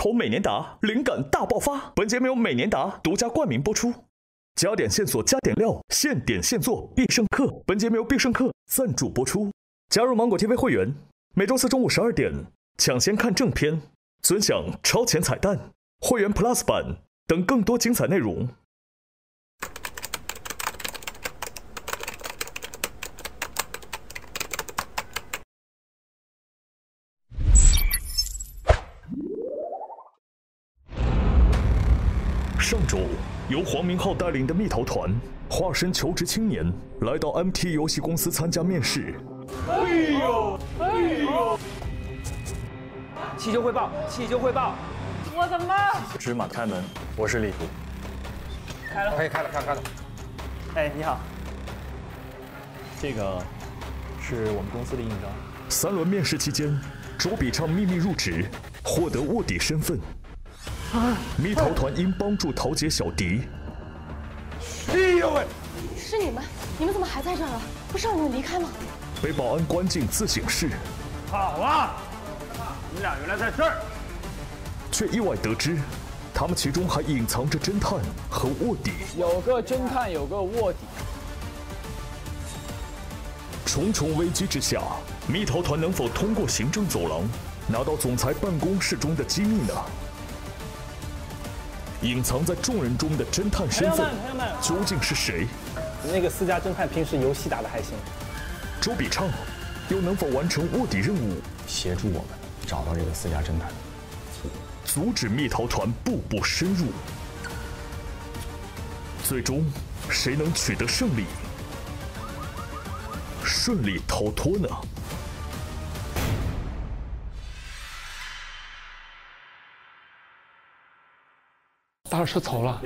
口美年达，灵感大爆发。本节目由美年达独家冠名播出。加点线索，加点料，现点现做，必胜客。本节目由必胜客赞助播出。加入芒果 TV 会员，每周四中午十二点抢先看正片，尊享超前彩蛋、会员 Plus 版等更多精彩内容。上周，由黄明昊带领的蜜桃团化身求职青年，来到 MT 游戏公司参加面试。哎呦，哎呦！气球汇报，气球汇报！我的妈！芝麻开门，我是李图。开了，可以开了，开了，开了。哎，你好。这个是我们公司的印章。三轮面试期间，周笔畅秘密入职，获得卧底身份。蜜桃团因帮助桃姐小迪，哎呦喂！是你们？你们怎么还在这儿啊？不是让你们离开吗？被保安关进自省室，好啊！你们俩原来在这儿，却意外得知，他们其中还隐藏着侦探和卧底。有个侦探，有个卧底。重重危机之下，蜜桃团能否通过行政走廊拿到总裁办公室中的机密呢？隐藏在众人中的侦探身份究竟是谁？那个私家侦探平时游戏打的还行。周笔畅又能否完成卧底任务，协助我们找到这个私家侦探。阻止蜜桃团步步深入？最终，谁能取得胜利，顺利逃脱呢？大师走了。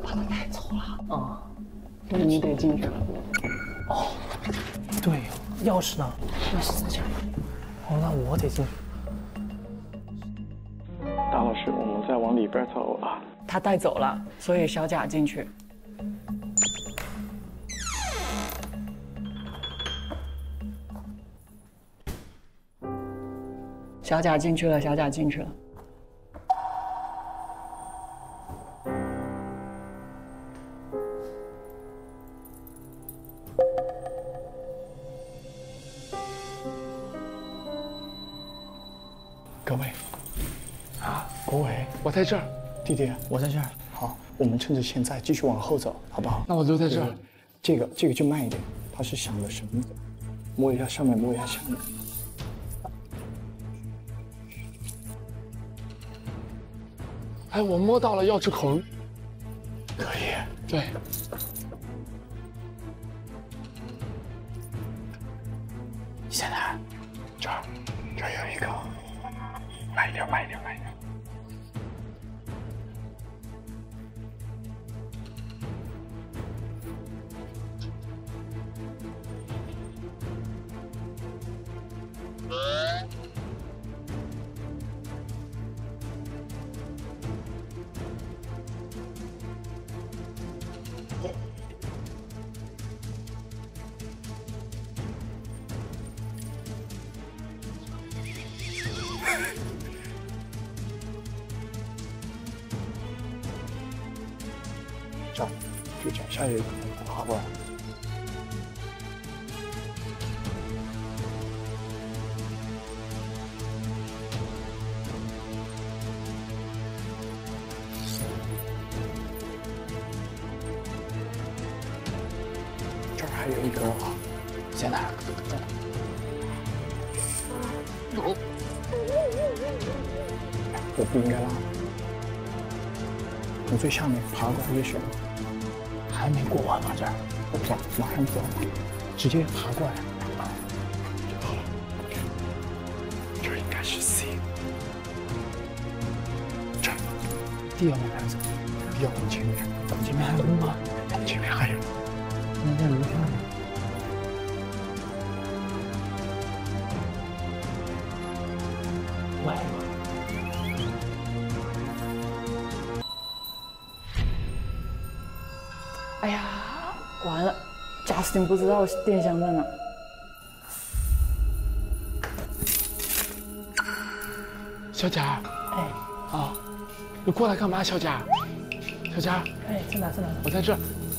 把他带走了啊！那你得进去了。哦，对，钥匙呢？钥匙在这里。哦，那我得进去。大老师，我们再往里边走啊。他带走了，所以小贾进去。小贾进去了，小贾进去了。各位，啊，国伟，我在这儿，弟弟，我在这儿。好，我们趁着现在继续往后走，好不好？那我留在这儿。这个这个就慢一点，他是想的什么的？摸一下上面，摸一下下面。哎，我摸到了钥匙孔。可以，对，直接爬过来。你不知道电箱在哪。小贾哎。啊你过来干嘛小贾小贾哎在哪在哪？我在这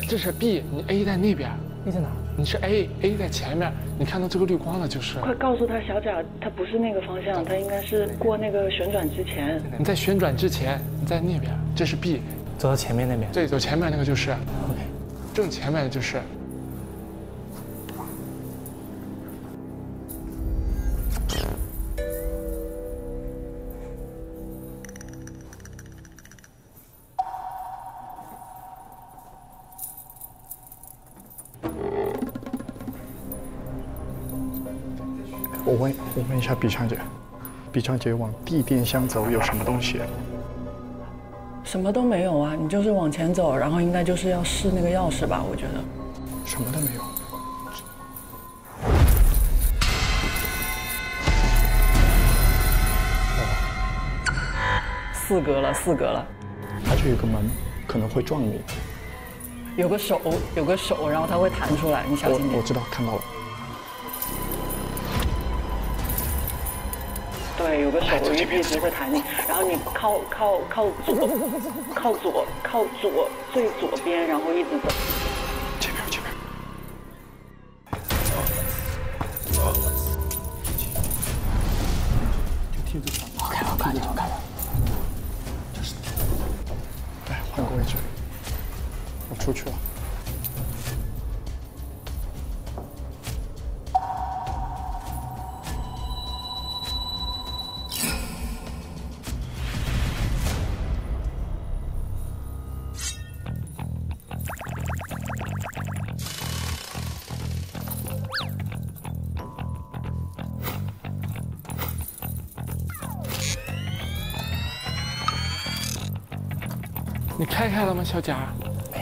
这是 b 你 a 在那边 b 在哪？你是 aa 在前面你看到这个绿光了就是快告诉他小贾他不是那个方向他应该是过那个旋转之前。你在旋转之前你在那边这是 b 走到前面那边。对走前面那个就是。正前面的就是下 B 强姐，B 强姐往地电箱走有什么东西？什么都没有啊，你就是往前走，然后应该就是要试那个钥匙吧？我觉得。什么都没有。四格了，四格了。它就有个门，可能会撞你。有个手，有个手，然后它会弹出来，你小心点。我知道，看到了。对，有个手一一直会弹你，然后你靠靠靠左，靠左靠左最左边，然后一直走。这边这边。好看，好看，好看。来换个位置，我出去了。开开了吗，小贾？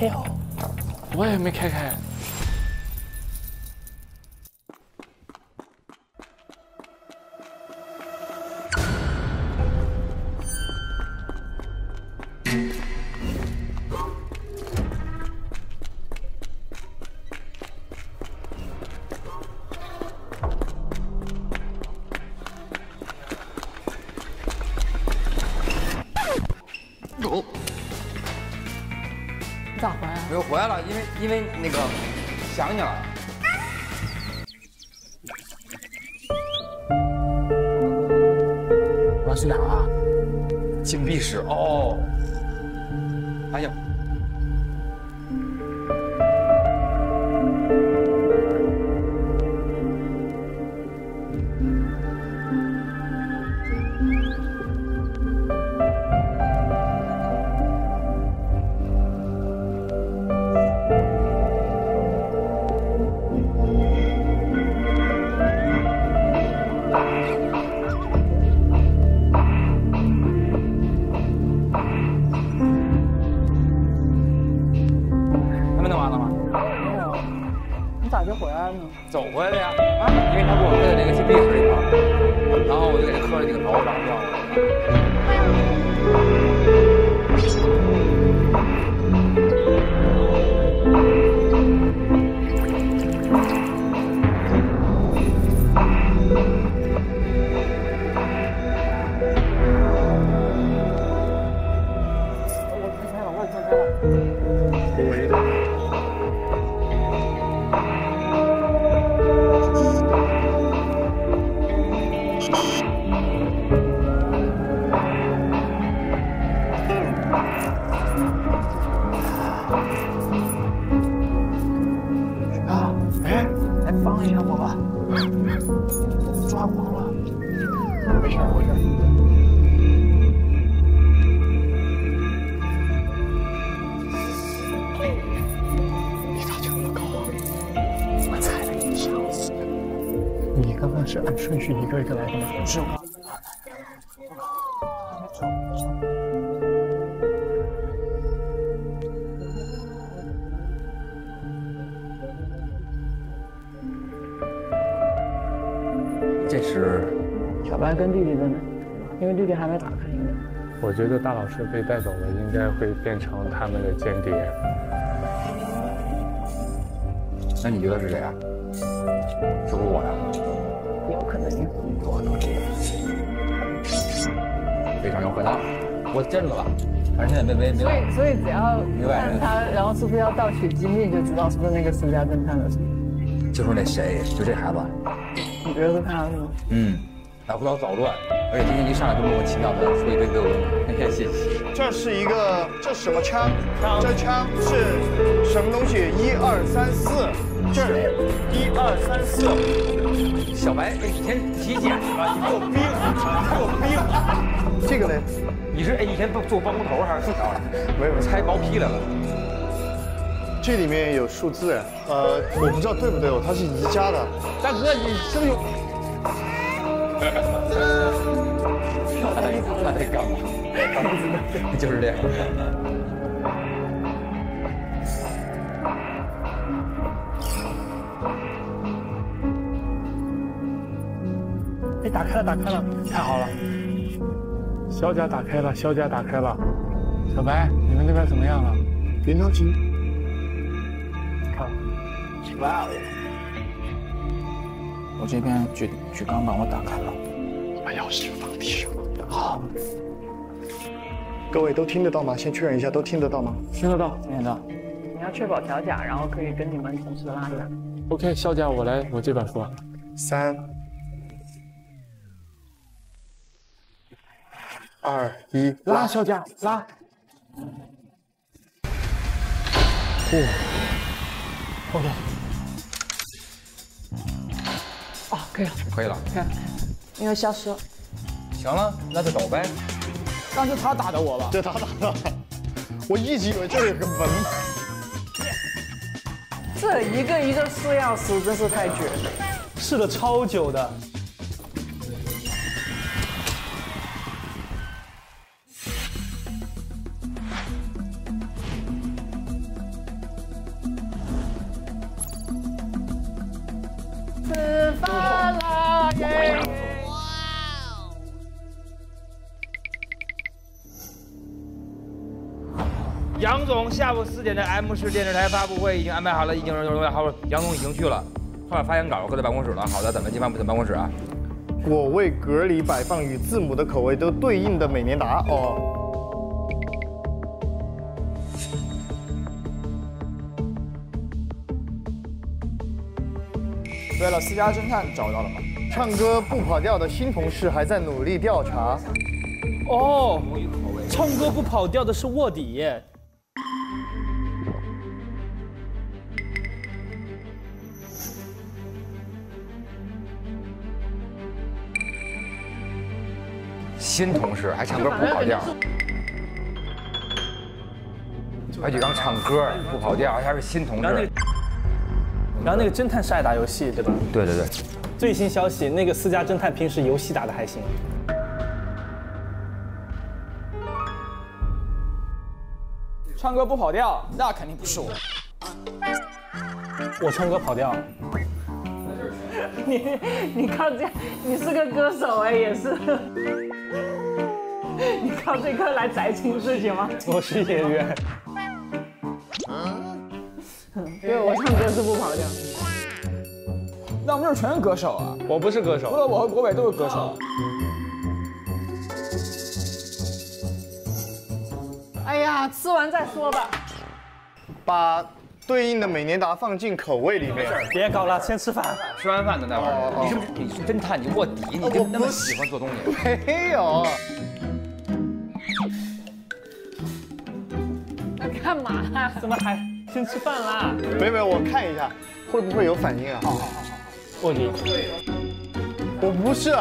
没有，我也没开开。因为那个想你了。老师被带走了，应该会变成他们的间谍。那你觉得是谁啊？是不是我呀？有可能。非常有可能。我认了吧？反正现在没没没有。所以所以只要看他，然后是不是要盗取机密，就知道是不是那个私家侦探了？是吗就是那谁，就这孩子，你觉得是他是吗？嗯，脑脑捣乱，而且今天一上来就莫名其妙的说一堆给我用，谢谢。这是一个，这是什么枪？这枪是什么东西？一二三四，这儿一二三四。小白，哎，你先体检是吧？你给我病，你给我病。这个呢？你是哎以前做包工头还是怎么着？没有，拆毛坯来了。这里面有数字，呃，我不知道对不对哦，它是宜家的。大哥，你是不是有？他在干嘛？就是这样。哎，打开了，打开了，太好了！肖家打开了，肖家打开了。小白，你们那边怎么样了？别着急，看，哇哦！我这边举举钢帮我打开了，把钥匙放地上。好，各位都听得到吗？先确认一下，都听得到吗？听得到，听得到。你要确保调假，然后可以跟你们同时拉下。OK，肖家我来，我这边说。三、二、一，拉肖家，拉。哦，OK，可以了，可以了。看，因为消失了。行了，那就走呗。刚是他打的我吧？这他打的，我一直以为这里有个门。这一个一个试钥匙真是太绝了。试了超久的。吃饭啦！耶！杨总下午四点的 M 市电视台发布会已经安排好了，已经准备好。杨总已经去了，后面发言稿搁在办公室了。好的，咱们进办办公室啊。果味格里摆放与字母的口味都对应的美年达哦。对了，私家侦探找到了吗？唱歌不跑调的新同事还在努力调查。哦，唱歌不跑调的是卧底。新同事还唱歌不跑调，白举纲唱歌不跑调，还是新同然后那志个。，然后那个侦探是爱打游戏，对吧？对对对，最新消息，那个私家侦探平时游戏打的还行。唱歌不跑调，那肯定不是我。我唱歌跑调，你你靠这，你是个歌手哎，也是。你靠这个来摘清自己吗？我是演员。对，我唱歌是不跑调。那我们这儿全是歌手啊，我不是歌手，除了我和国伟都是歌手。哎呀，吃完再说吧。把对应的美年达放进口味里面。别搞了，先吃饭。吃完饭的那会儿，你是不是你是侦探？你卧底，你就那么喜欢做东西？没有。那 干嘛啊？怎么还先吃饭啦？没有没有，我看一下会不会有反应啊？卧底，我不是，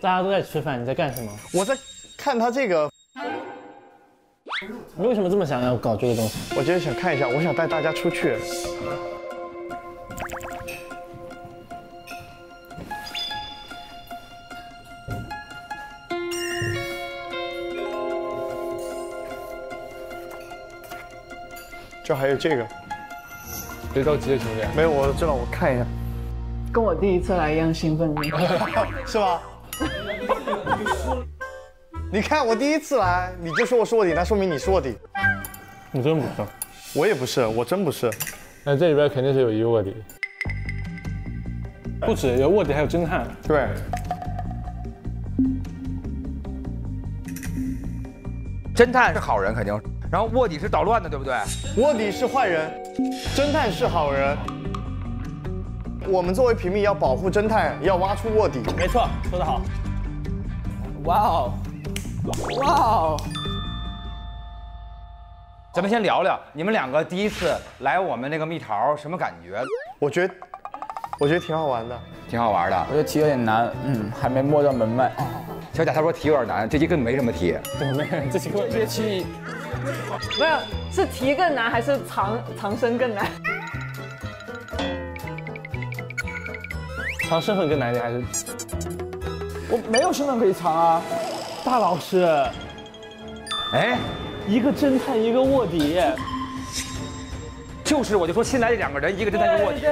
大家都在吃饭，你在干什么？我在看他这个，你为什么这么想要搞这个东西？我就是想看一下，我想带大家出去。这还有这个，别着急，兄弟。没有，我知道，我看一下，跟我第一次来一样兴奋。是吧？你看我第一次来，你就说我是卧底，那说明你是卧底。你真不是。我也不是，我真不是。那这里边肯定是有一个卧底，不止有卧底，还有侦探。对。侦探是好人肯定，然后卧底是捣乱的，对不对？卧底是坏人，侦探是好人。我们作为平民要保护侦探，要挖出卧底。没错，说得好。哇哦，哇哦！咱们先聊聊你们两个第一次来我们那个蜜桃什么感觉？我觉得，我觉得挺好玩的，挺好玩的。我觉得题有点难，嗯，还没摸到门脉。小贾他说题有点难，这题根本没什么题。对，没这题这题没有，是题更难还是藏藏身更难？藏身份更难一点还是？我没有身份可以藏啊，大老师。哎，一个侦探，一个卧底。就是，我就说新来这两个人，一个侦探，一个卧底。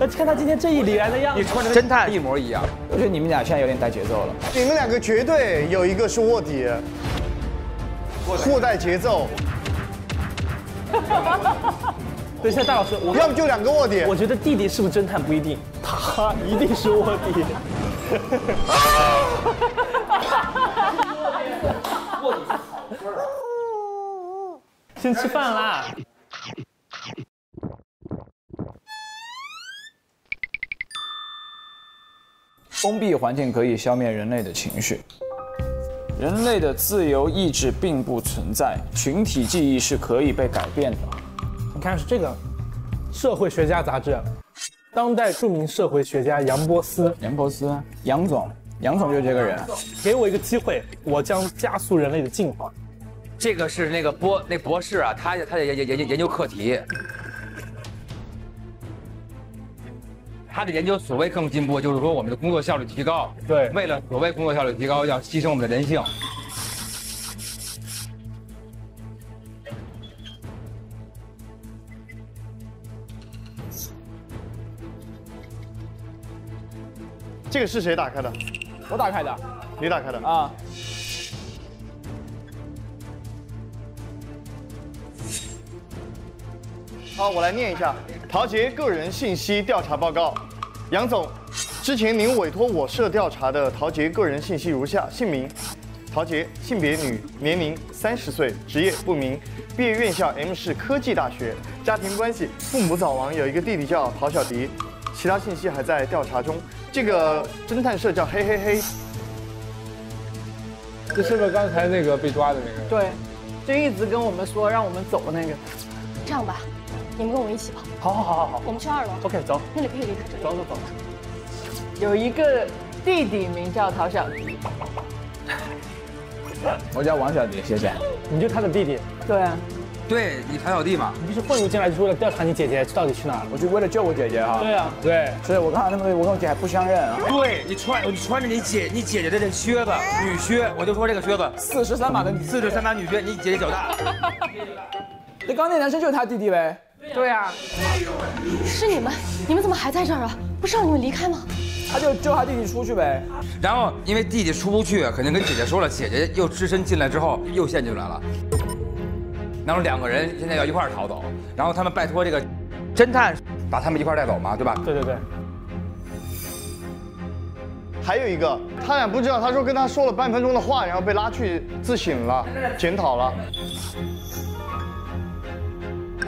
那看他今天这一脸的样子，你穿的侦探一模一样。我觉得你们俩现在有点带节奏了。你们两个绝对有一个是卧底，互带节奏。等一下，大老师，我要不就两个卧底。我觉得弟弟是不是侦探不一定，他一定是卧底。卧底是好事儿。先吃饭啦。封闭环境可以消灭人类的情绪。人类的自由意志并不存在，群体记忆是可以被改变的。你看是这个《社会学家》杂志，当代著名社会学家杨波斯。杨波斯，杨总，杨总就是这个人。给我一个机会，我将加速人类的进化。这个是那个博那博士啊，他他研研研研究课题。他的研究所谓更进步，就是说我们的工作效率提高。对，为了所谓工作效率提高，要牺牲我们的人性。这个是谁打开的？我打开的。你打开的啊？好，我来念一下陶杰个人信息调查报告。杨总，之前您委托我社调查的陶杰个人信息如下：姓名陶杰，性别女，年龄三十岁，职业不明，毕业院校 M 市科技大学，家庭关系父母早亡，有一个弟弟叫陶小迪，其他信息还在调查中。这个侦探社叫嘿嘿嘿，这是不是刚才那个被抓的那个？对，就一直跟我们说让我们走那个。这样吧，你们跟我一起跑。好好好好好，我们去二楼。OK，走。那里可以离开这里。走走走。有一个弟弟名叫陶小迪，我叫王小迪，谢谢。你就他的弟弟？对啊。对你陶小弟嘛，你不是混入进来就是为了调查你姐姐到底去哪了？我就为了救我姐姐哈。对啊，对。所以我看到他们，我跟我姐还不相认啊。对你穿，你穿着你姐你姐姐的这靴子，女靴，我就说这个靴子四十三码的女，四十三码女靴，你姐姐脚大。那刚刚那男生就是他弟弟呗？对啊。是你们，你们怎么还在这儿啊？不是让你们离开吗？他就救他弟弟出去呗。然后因为弟弟出不去，肯定跟姐姐说了，姐姐又只身进来之后又陷进来了。然后两个人现在要一块儿逃走，然后他们拜托这个侦探把他们一块儿带走嘛，对吧？对对对。还有一个，他俩不知道，他说跟他说了半分钟的话，然后被拉去自省了，检讨了。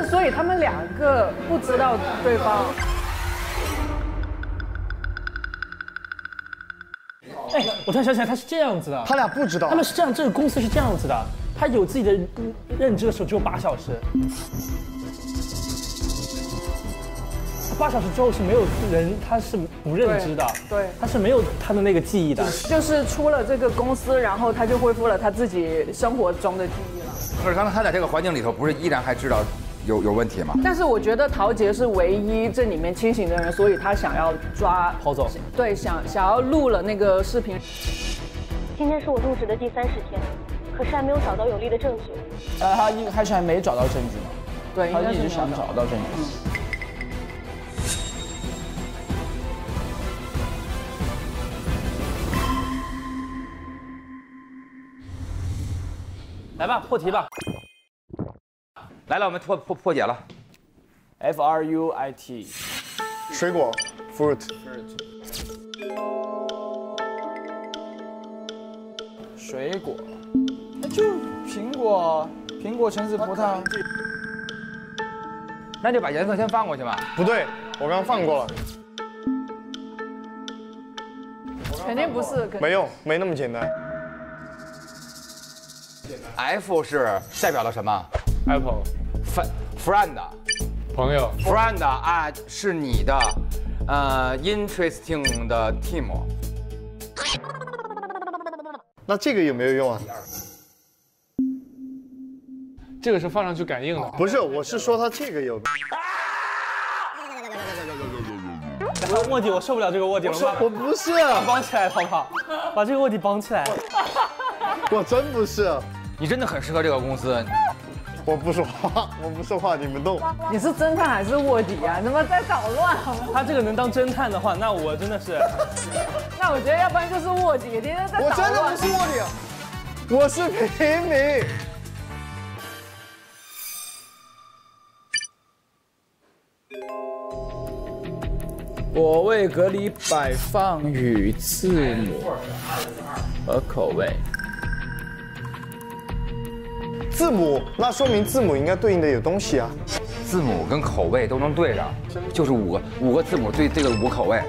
所以他们两个不知道对方。哎，我突然想起来，他是这样子的。他俩不知道。他们是这样，这个公司是这样子的。他有自己的认知的时候只有八小时，八小时之后是没有人，他是不认知的，对，他是没有他的那个记忆的，就是出了这个公司，然后他就恢复了他自己生活中的记忆了。可是刚才他在这个环境里头，不是依然还知道有有问题吗？但是我觉得陶杰是唯一这里面清醒的人，所以他想要抓跑总，对，想想要录了那个视频。今天是我入职的第三十天。可是还没有找到有力的证据。呃，他一开始还没找到证据呢。对，他一直想找到证据。来吧，破题吧。来了，我们破破破解了。F R U I T，水果，fruit。水果，那就苹果、苹果、橙子、葡萄。那就把颜色先放过去吧。不对，我刚刚放过了，肯定不是，肯没用，没那么简单。F 是代表了什么 Apple？friend friend 朋友 friend 啊，是你的呃 interesting 的 team。那这个有没有用啊？这个是放上去感应的。不是，我是说它这个有。卧底，我受不了这个卧底了，我不是，绑起来，好不好？把这个卧底绑起来。我真不是，你真的很适合这个公司。我不说话，我不说话，你们动。你是侦探还是卧底啊？你怎么在捣乱好吗？他这个能当侦探的话，那我真的是，那我觉得要不然就是卧底，天天在捣乱。我真的不是卧底，我是平民。我为隔离摆放与字母和口味。字母，那说明字母应该对应的有东西啊。字母跟口味都能对上，就是五个五个字母对这个五口味。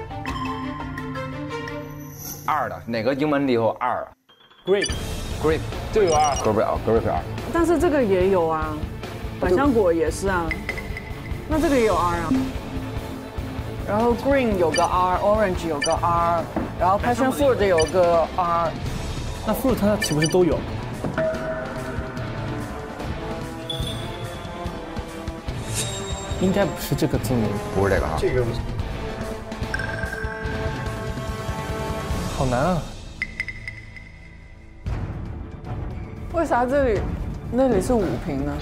二的哪个英文里有二啊 grape？grape 就有二，grape 啊 grape 二。但是这个也有啊，百香果也是啊，那这个也有 R 啊。然后 green 有个 R，orange 有个 R，然后 passion fruit 有个 R，那 fruit 它岂不是都有？应该不是这个字母，不是这个哈。这个好难啊！为啥这里那里是五瓶呢？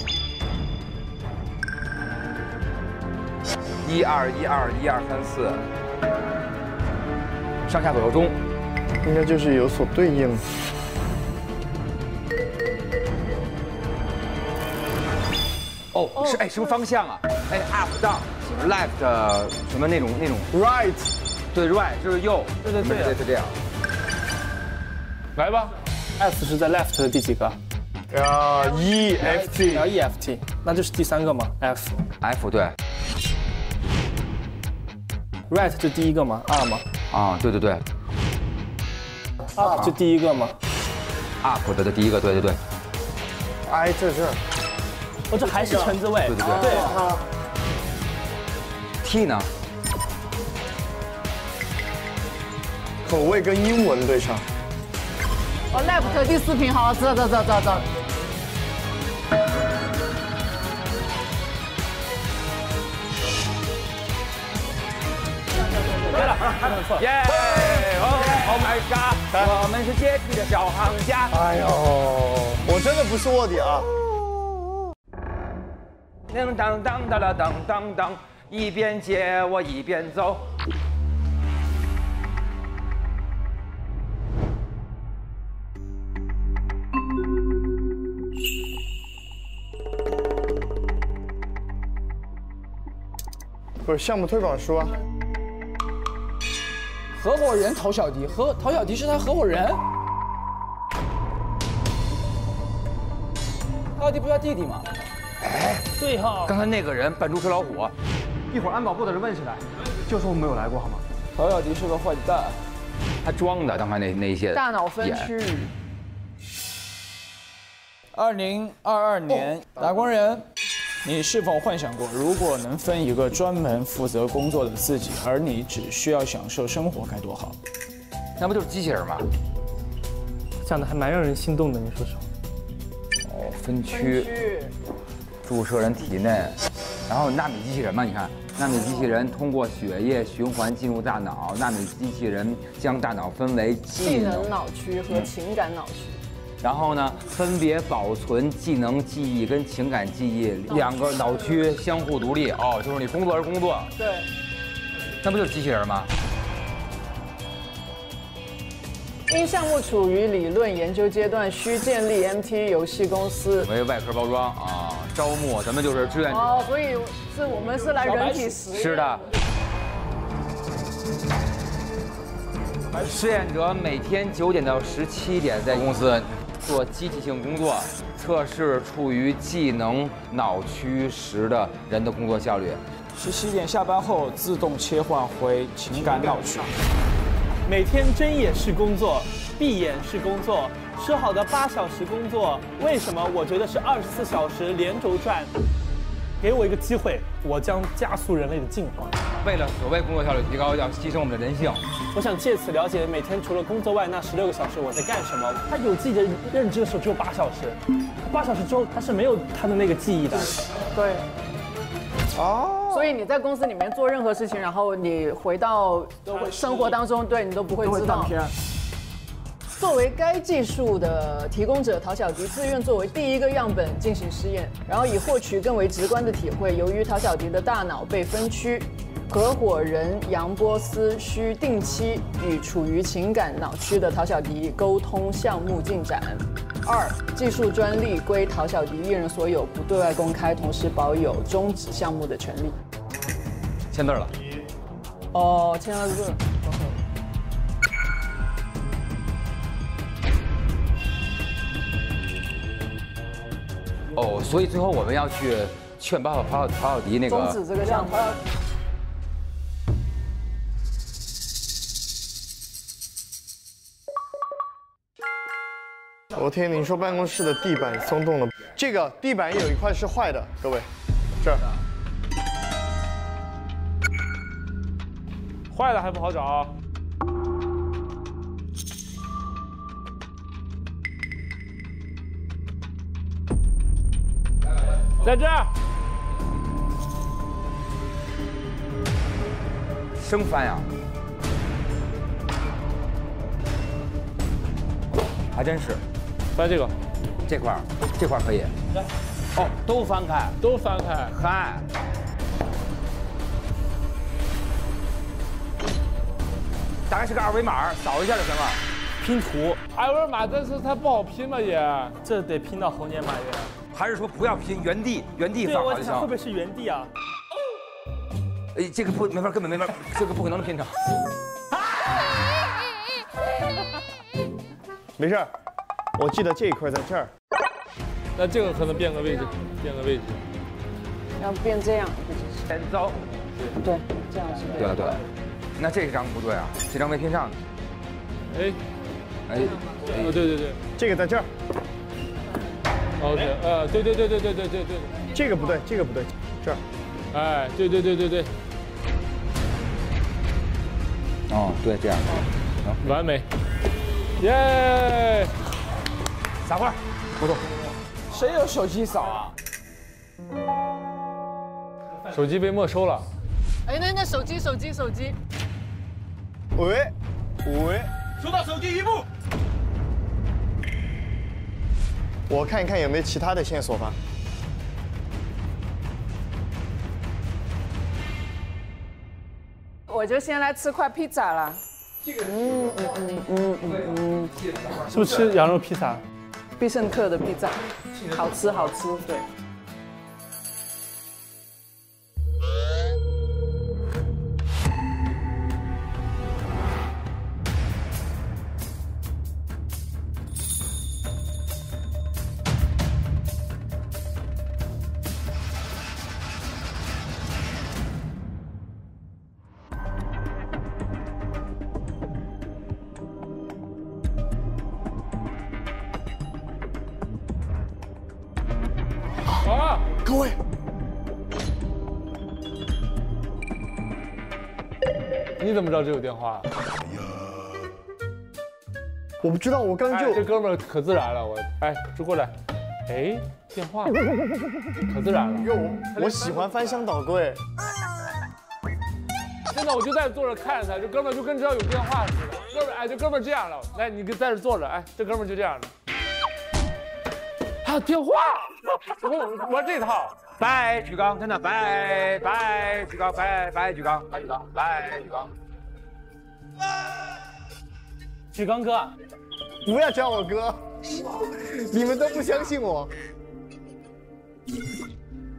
一二一二一二三四，上下左右中。应该就是有所对应。哦，是哎，什么方向啊？哎，up down left 什么那种那种 Right，对 right 就是右，对对对对是这样。来吧。，F 是在 left 的第几个？啊，E F T，然后 E F T，那就是第三个嘛？F。F 对 Right 就第一个吗？R 吗啊，对对对？Up 就第一个吗？，up 的的第一个，对对对 I 在这儿。哦，这还是橙子味。对对对。T 呢？口味跟英文对上。哦，left 第四瓶，好，知道知道知道知道知道。耶！Oh my god！我们是阶梯的小行家。哎呦，我真的不是卧底啊！当当当当当当当当，一边接我一边走。不是项目推广书啊。合伙人陶小迪，合陶小迪是他合伙人。陶小迪不是他弟弟吗？对哈。刚才那个人扮猪吃老虎，一会儿安保部的人问起来，就说我们没有来过，好吗？曹小迪是个坏蛋，他装的。刚才那那一些大脑分区。二零二二年，打工人，你是否幻想过，如果能分一个专门负责工作的自己，而你只需要享受生活，该多好？那不就是机器人吗？讲的还蛮让人心动的，你说实话。哦，分区，注射人体内，然后纳米机器人嘛，你看，纳米机器人通过血液循环进入大脑，纳米机器人将大脑分为技能脑区和情感脑区。然后呢，分别保存技能记忆跟情感记忆两个脑区相互独立。哦，就是你工作是工作，对，那不就是机器人吗？因项目处于理论研究阶段，需建立 MT 游戏公司为外壳包装啊，招募咱们就是志愿者。哦，所以是我们是来人体实验。是的。志愿者每天九点到十七点在公司做机器性工作，测试处于技能脑区时的人的工作效率。十七点下班后自动切换回情感脑区。每天睁眼是工作，闭眼是工作，说好的八小时工作，为什么我觉得是二十四小时连轴转？给我一个机会，我将加速人类的进化。为了所谓工作效率提高，要牺牲我们的人性。我想借此了解每天除了工作外那十六个小时我在干什么。他有自己的认知的时候只有八小时，八小时之后他是没有他的那个记忆的。对。哦。所以你在公司里面做任何事情，然后你回到生活当中，对你都不会知道。作为该技术的提供者，陶小迪自愿作为第一个样本进行试验，然后以获取更为直观的体会。由于陶小迪的大脑被分区，合伙人杨波斯需定期与处于情感脑区的陶小迪沟通项目进展。二、技术专利归陶小迪一人所有，不对外公开，同时保有终止项目的权利。签字了。哦，签了字。哦，所以最后我们要去劝包陶陶小迪那个终止这个项目。昨天您说办公室的地板松动了，这个地板有一块是坏的，各位，这儿。坏的还不好找。在这儿，生翻呀，还真是，翻这个，这块儿，这块儿可以，来哦，都翻开，都翻开，嗨，大概是个二维码，扫一下就行了，拼图，二维码，但是它不好拼嘛也，这得拼到猴年马月。还是说不要拼原地原地放好就行。会不会是原地啊？哎，这个不没法，根本没法，这个不可能拼成。没事，我记得这一块在这儿。那这个可能变个位置，变个位置。要变这样。先走。对，这样是对。对对。那这张不对啊，这张没拼上。哎。哎。哦，对对对，这个在这儿。OK，呃，对对对对对对对对，这个不对，这个不对，这儿，哎，对对对对对，哦，对，这样，完美，耶，撒花，不动，谁有手机扫啊？手机被没收了。哎，那那手机手机手机，喂，喂，收到手机一部。我看一看有没有其他的线索吧。我就先来吃块披萨了。嗯嗯嗯嗯嗯嗯，是不是吃羊肉披萨？必胜客的披萨，好吃好吃，对。知道这有电话？我不知道，我刚就这哥们儿可自然了，我哎，就过来，哎，电话，可自然了。哟，我喜欢翻箱倒柜。真的我就在这坐着看着他，这哥们就跟知道有电话似的。哥们，哎，这哥们这样了，来，你跟在这坐着，哎，这哥们就这样的。还有电话。我我这套，白举纲，真的白白举纲，白白举纲，白举纲，白举纲。举刚哥，不要叫我哥，你们都不相信我。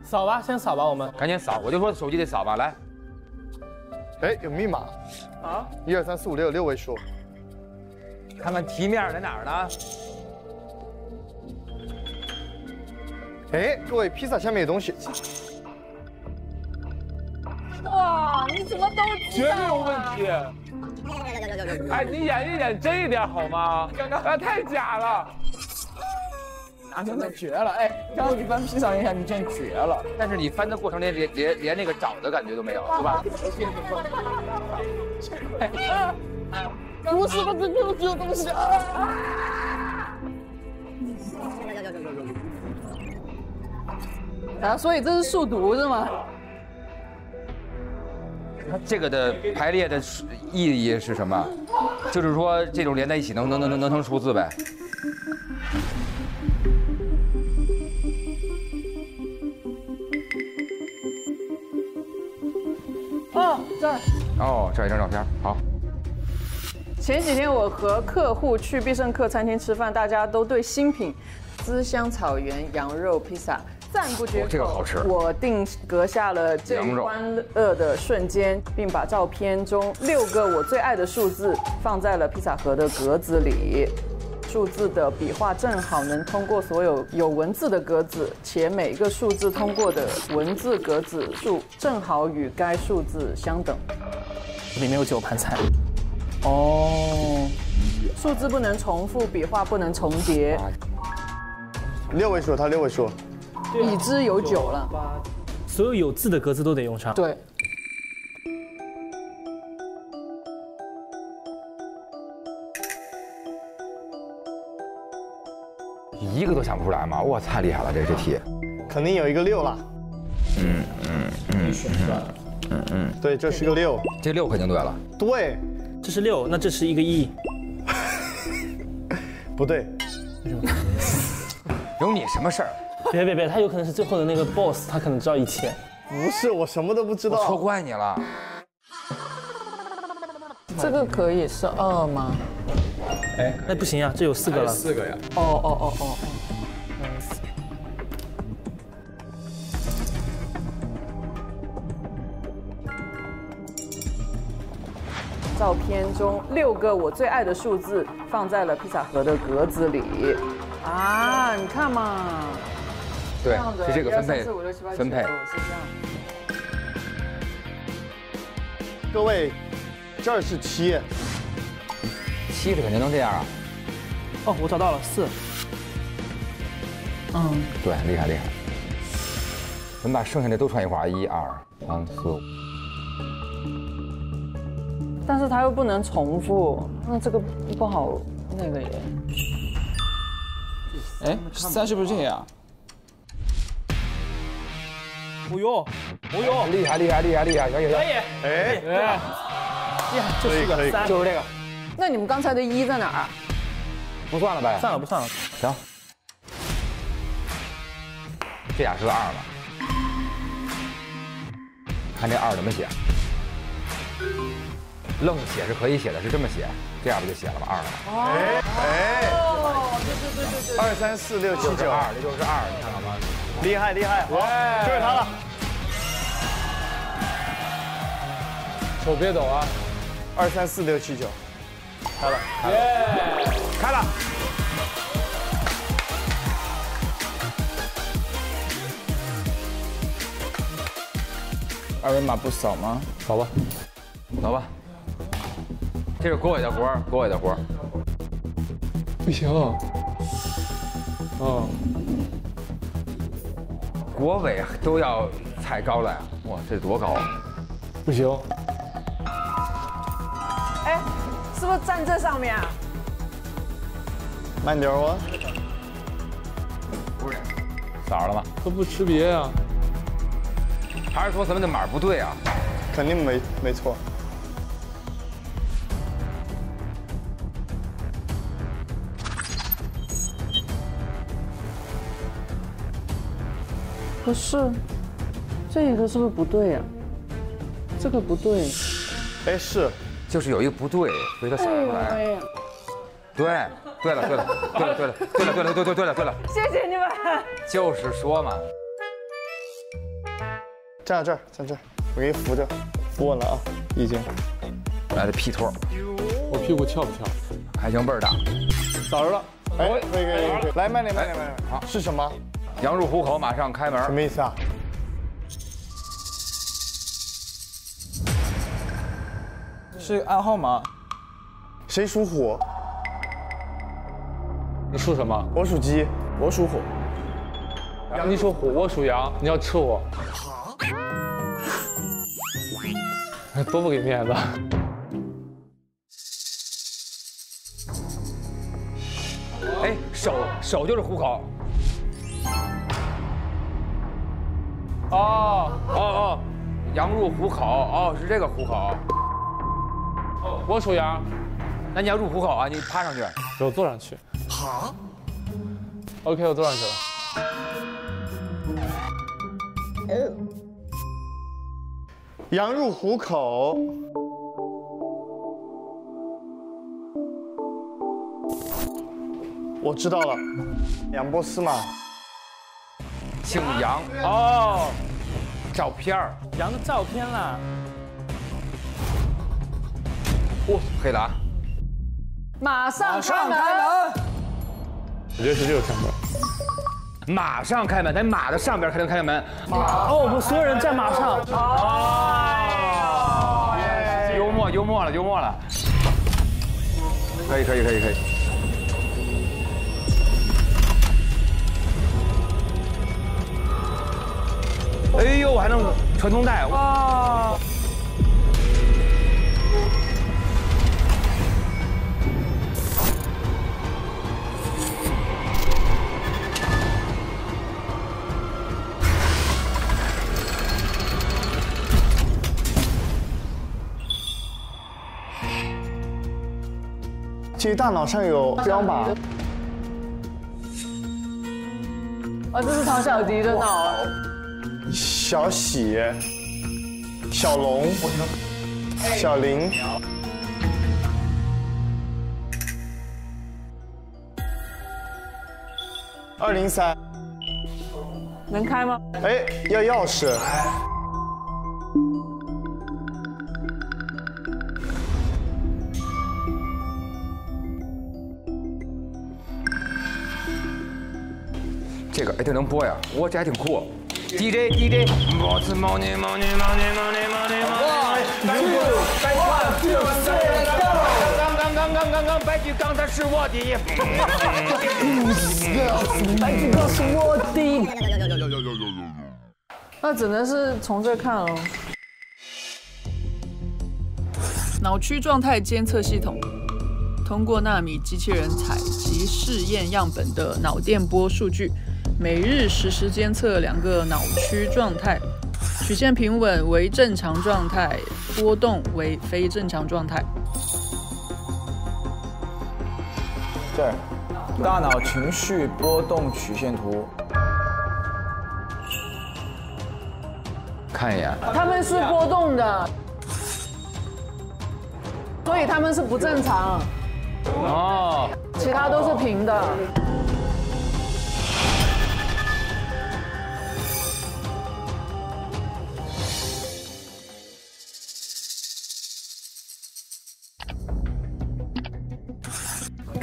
扫吧，先扫吧，我们赶紧扫，我就说手机得扫吧，来。哎，有密码啊，一二三四五六六位数，看看题面在哪儿呢？哎，各位，披萨下面有东西。哇，你怎么都绝对有问题。哎，你演一演真一点好吗？刚刚啊，太假了。啊，真的绝了！哎，刚刚你翻披萨一下，你真绝了。但是你翻的过程连连连连那个找的感觉都没有，是吧？不是，不是，就是有东西啊！啊，所以这是数独是吗？这个的排列的意义是什么？就是说这种连在一起能能能能能成数字呗。哦，这儿。哦，这儿一张照片，好。前几天我和客户去必胜客餐厅吃饭，大家都对新品滋香草原羊肉披萨赞不绝口。这个好吃。我定格下了最欢乐的瞬间，并把照片中六个我最爱的数字放在了披萨盒的格子里。数字的笔画正好能通过所有有文字的格子，且每一个数字通过的文字格子数正好与该数字相等。里面有九盘菜。哦，数字不能重复，笔画不能重叠。六位数，它六位数，已知有九了。所有有字的格子都得用上。对。一个都想不出来吗？哇，太厉害了，这这题，肯定有一个六了。嗯嗯嗯嗯嗯，对，这是个六，这六肯定对了。对，这是六，那这是一个一。不对，有你什么事儿？别别别，他有可能是最后的那个 boss，他可能知道一切。不是，我什么都不知道。我错怪你了。这个可以是二吗？哎，那不行呀，这有四个了。四个呀。哦哦哦哦。照片中六个我最爱的数字放在了披萨盒的格子里。啊，你看嘛。对，是这个分配。分配。各位，这儿是七。七是肯定能这样啊！哦，我找到了四。嗯，对，厉害厉害。我们把剩下的都串一块儿，一二三四五。但是它又不能重复，那这个不好那个耶。哎，三是不是这样？哦呦，哦呦，厉害厉害厉害厉害，可以可以，哎，厉害，就是这个三，就是这个。那你们刚才的一在哪儿？不算了呗。算了，不算了。行，这俩是个二吧？看这二怎么写？愣写是可以写的，是这么写，这样不就写了吗？二了。哎哎，对对对对对。二三四六七九二，这就是二，你看到吗？厉害厉害，好，就是他了。手别抖啊！二三四六七九。开了，耶，开了。二维码不扫吗？扫吧，扫吧。这是国伟的活儿，国伟的活儿。不行。嗯。国伟都要踩高了呀！哇，这多高啊！不行。哎。是不是站这上面啊？慢点哦。不是，咋了吗？它不识别啊。还是说咱们的码不对啊？肯定没没错。不是，这个是不是不对呀？这个不对。哎，是。就是有一个不对，所以他想不出来。对，对了，对了，对了，对了，对了，对了，对对对了，对了。谢谢你们。就是说嘛。站在这儿，站这儿，我给你扶着，扶稳了啊，已经。来的屁托。我屁股翘不翘？还行，倍儿大。找着了，哎，可以可以可以，来慢点慢点慢点，好，是什么？羊入虎口，马上开门。什么意思啊？是暗号吗？谁属虎？你属什么？我属鸡，我属火。你属虎，我属羊，你要吃我？多不给面子。哎，手手就是虎口。哦哦哦，羊入虎口，哦是这个虎口。哦我属羊，那你要入虎口啊，你趴上去。我坐上去。好。OK，我坐上去了。羊入虎口。我知道了，杨波斯嘛。姓杨哦，照片儿，杨的照片啦。哇，黑了啊！马上开门。我觉得是这个开门。马上开门，在马的上边才能开门。哦，我们所有人在马上。哦，幽默幽默了，幽默了。可以可以可以可以。哎呦，还能传宗带哇！其实大脑上有标码。啊，这是唐小迪的脑。小喜，小龙，小林，二零三，能开吗？哎，要钥匙。这个哎，这能播呀？我这还挺酷。DJ DJ，我是 money money money money money money。刚刚刚刚刚刚白举纲他是卧底。白举纲是卧底。那只能是从这看哦。脑区状态监测系统通过纳米机器人采集试验样本的脑电波数据。每日实时监测两个脑区状态，曲线平稳为正常状态，波动为非正常状态。这儿，大脑情绪波动曲线图。看一眼，他们是波动的，所以他们是不正常。哦，其他都是平的。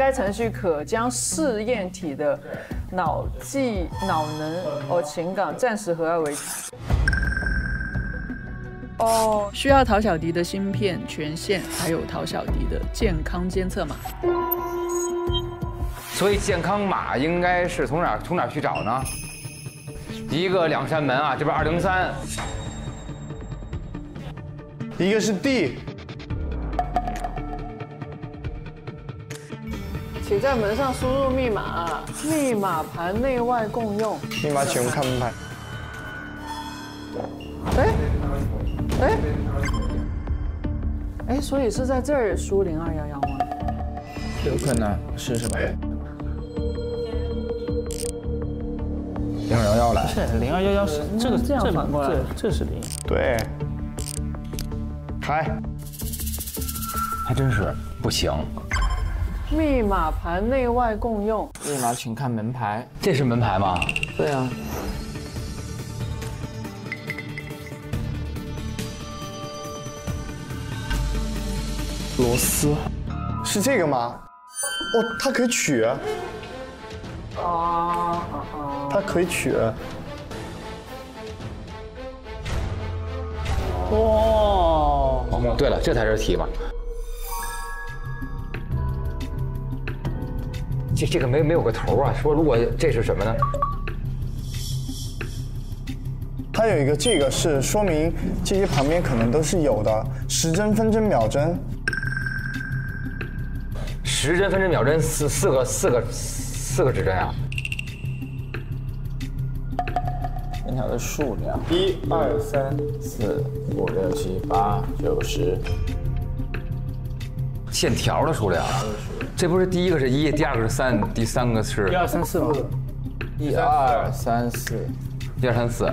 该程序可将试验体的脑记、脑能、哦情感暂时合二为一。哦，需要陶小迪的芯片、权限，还有陶小迪的健康监测码。所以健康码应该是从哪从哪去找呢？一个两扇门啊，这边二零三，一个是 D。请在门上输入密码，密码盘内外共用。密码请用看门牌。哎，哎，哎，所以是在这儿输零二幺幺吗？有可能试试吧。零二幺幺来。是零二幺幺是这个这样反过来，这这是零。对。开。还真是不行。密码盘内外共用。密码请看门牌。这是门牌吗？对啊。螺丝，是这个吗？哦，它可以取啊，啊啊啊！它可以取啊。哇，哦，对了，这才是题嘛。这这个没没有个头啊？说如果这是什么呢？它有一个这个是说明这些旁边可能都是有的，时针、分针、秒针。时针、分针、秒针四四个四个四个指针啊。线条的数量：一、二、三、四、五、六、七、八、九、十。线条的数量，这不是第一个是一，第二个是三，第三个是一二三四吗？一二三四，一二三四，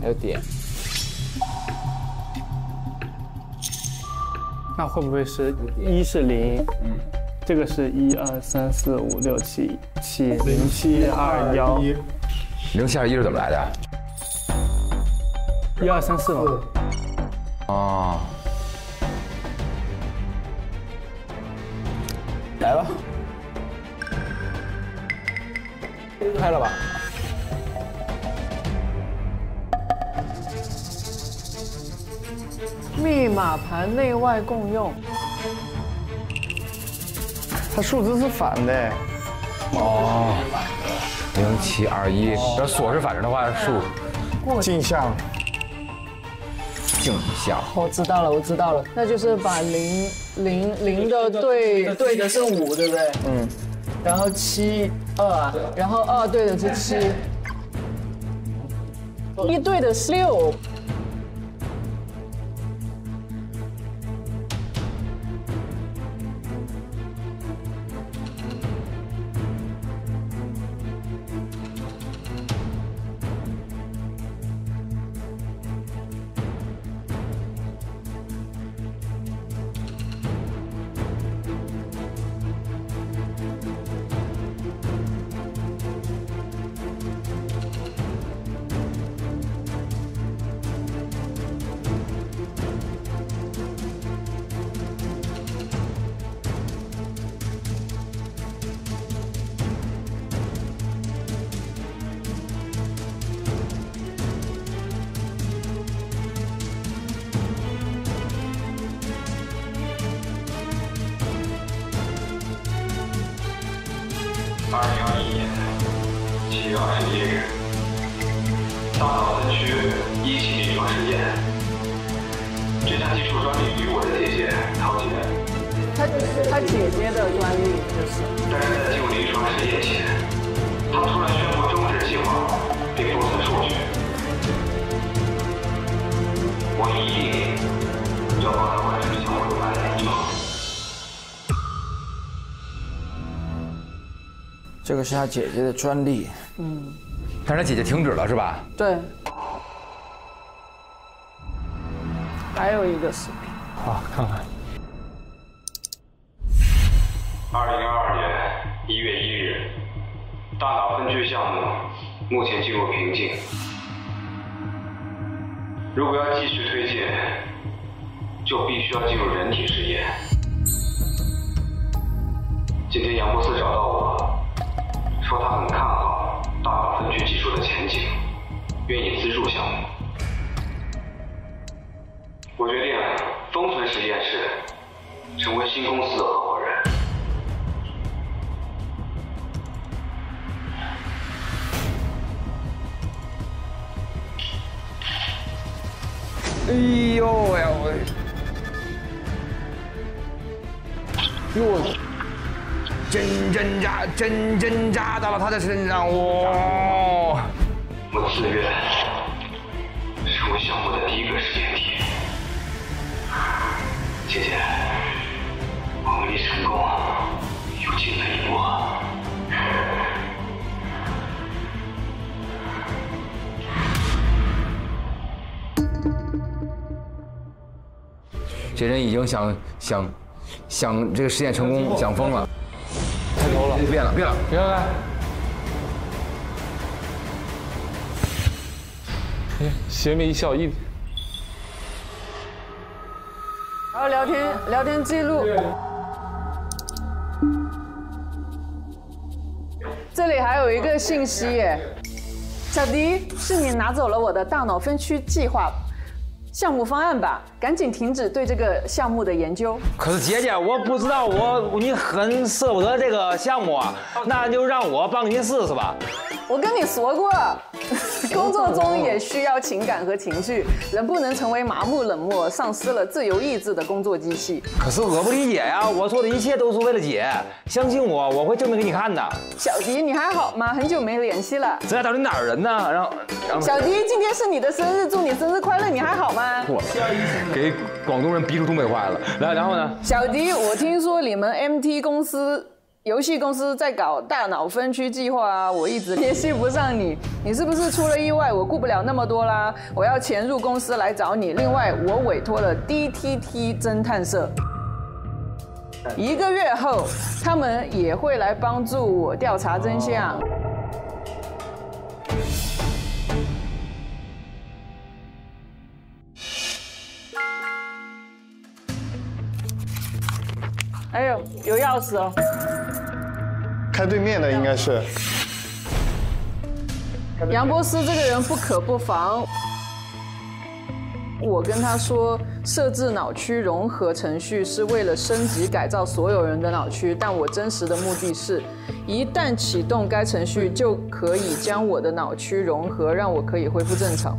还有点。那会不会是一是零？嗯，这个是一二三四五六七七零七二幺零七二一是怎么来的？一二三四吗？哦，来吧，开了吧？密码盘内外共用，它数字是反的。哦，零七二一，要锁是反着的话，数镜像。镜像。我知道了，我知道了，那就是把零零零的对对的是五，对不对？嗯。然后七二，然后二对的是七，一对的是六。个是他姐姐的专利。嗯，但是他姐姐停止了是吧？对。还有一个视频。好，看看。二零二二年一月一日，大脑分区项目目前进入瓶颈。如果要继续推进，就必须要进入人体实验。今天杨博士找到我，他很看好大脑分区技术的前景，愿意资助项目。我决定封存实验室，成为新公司的合伙人。哎呦喂，我，哟，针针扎，针针扎到了他的身上，哇！我自愿成为项目的第一个实验体。姐姐，我们离成功又近了一步。这人已经想想想这个实验成功，想疯了。开头了，变了，变了，别来。哎，邪魅一笑，一。还有聊天聊天记录。这里还有一个信息耶，小迪，是你拿走了我的大脑分区计划项目方案吧？赶紧停止对这个项目的研究。可是姐姐，我不知道我你很舍不得这个项目啊，那就让我帮你试试吧。我跟你说过，工作中也需要情感和情绪，人不能成为麻木冷漠、丧失了自由意志的工作机器。可是我不理解呀，我做的一切都是为了姐，相信我，我会证明给你看的。小迪，你还好吗？很久没联系了。这到底哪儿人呢？然后，然后小迪，今天是你的生日，祝你生日快乐！你还好吗？我给广东人逼出东北话来了。来，然后呢？小迪，我听说你们 MT 公司。游戏公司在搞大脑分区计划啊，我一直联系不上你，你是不是出了意外？我顾不了那么多啦，我要潜入公司来找你。另外，我委托了 DTT 侦探社，一个月后他们也会来帮助我调查真相。有钥匙哦！开对面的应该是杨波斯这个人不可不防。我跟他说，设置脑区融合程序是为了升级改造所有人的脑区，但我真实的目的是，一旦启动该程序，就可以将我的脑区融合，让我可以恢复正常。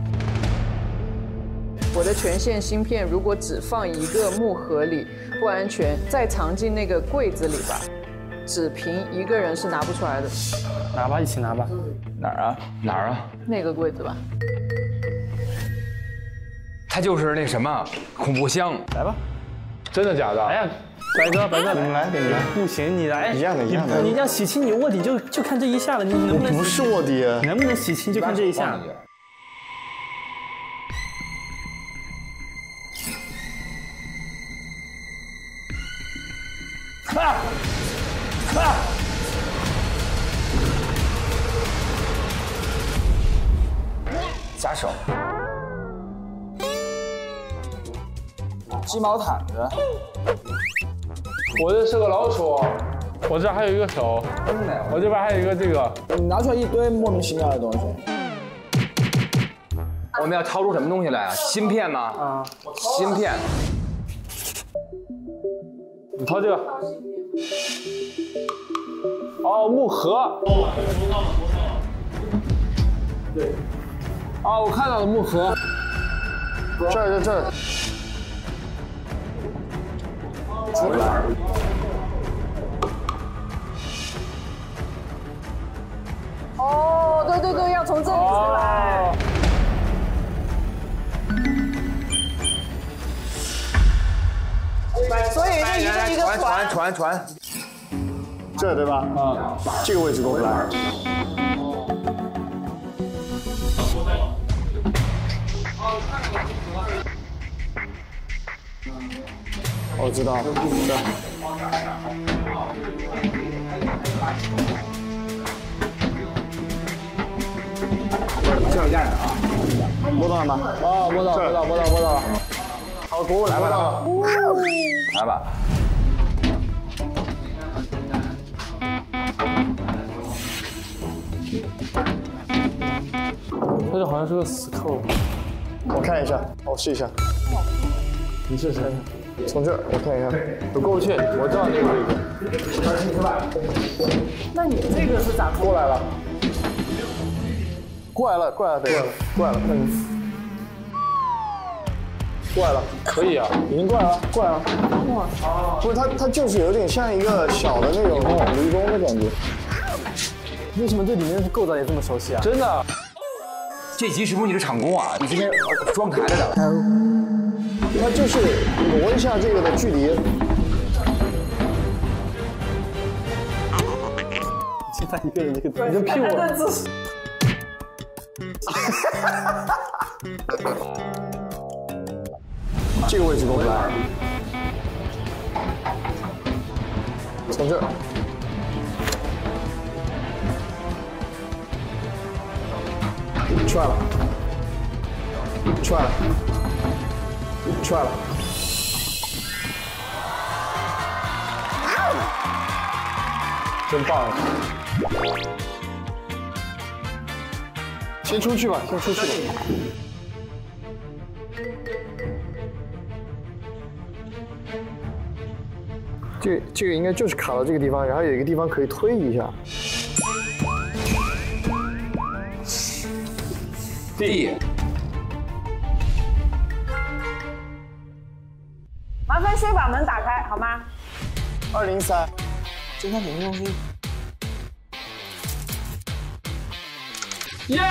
我的全线芯片如果只放一个木盒里不安全，再藏进那个柜子里吧。只凭一个人是拿不出来的，拿吧，一起拿吧。哪儿啊？哪儿啊？那个柜子吧。它就是那什么恐怖箱。来吧。真的假的？哎呀，白哥，白哥，你来，你来。不行，你来。一样的，一样的。你这样洗清你卧底就就看这一下了，你能不能？不是卧底。能不能洗清就看这一下。夹手，鸡毛毯子，我这是个老鼠，我这还有一个手，我这边还有一个这个，你拿出来一堆莫名其妙的东西。我们要掏出什么东西来啊？芯片吗？啊，芯片。你掏这个。哦，木盒。哦，摸到了，摸到了。对。啊，我看到了木盒。这儿，这儿。出来。哦，对对对，要从这里出来。所以这一个一个传传传。这对吧？啊，这个位置过不来。我知道，这。这。样干的啊？摸到了吗？啊，摸到，摸到，摸到，摸到了。好，给我来吧，来吧。这好像是个死扣，我看一下，我试一下。你试试，从这儿我看一下，我过不去，我知道那个位置。那你这个是咋过来了？过来了，过来了，过来了，嗯，过来了，可以啊，已经过来了，过来了。哇，不是它，它就是有点像一个小的那种迷宫的感觉。为什么这里面的构造也这么熟悉啊？真的。这集是不是你的场工啊？你今天装台来的？它就是挪一下这个的距离。现在一个人这个，你就骗 这个位置过不来。从这儿。出来了，出来了，出来了，真棒！先出去吧，先出去吧。这这个应该就是卡到这个地方，然后有一个地方可以推一下。D，麻烦先把门打开好吗？二零三，侦探点中心。耶！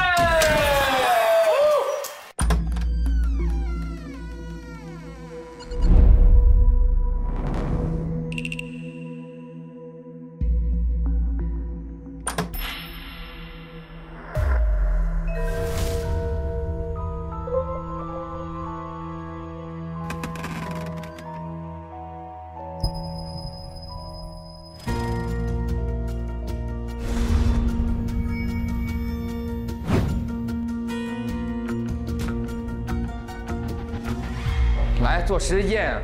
实验，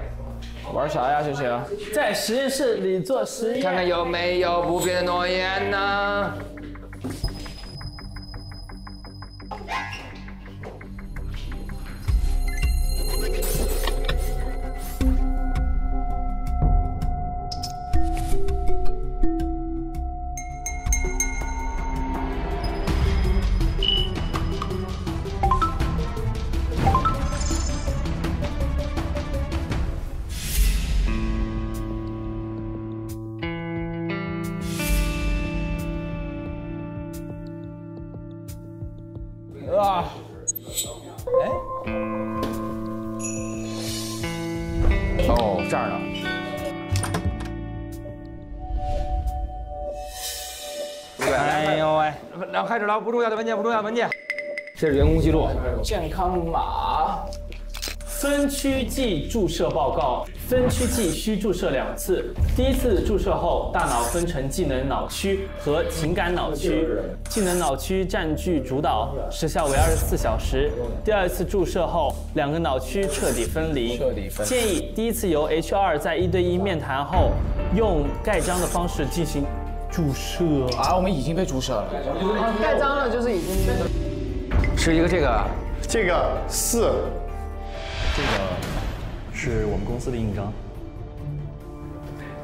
玩啥呀？这是？在实验室里做实验，看看有没有不变的诺言呢？然后开始了，不重要的文件，不重要的文件。这是员工记录，健康码。分区记注射报告，分区记需注射两次。第一次注射后，大脑分成技能脑区和情感脑区，技能脑区占据主导，时效为二十四小时。第二次注射后，两个脑区彻底分离。彻底分离建议第一次由 HR 在一对一面谈后，用盖章的方式进行注射。啊，我们已经被注射了。盖章了就是已经。是一个这个，这个四，这个是我们公司的印章。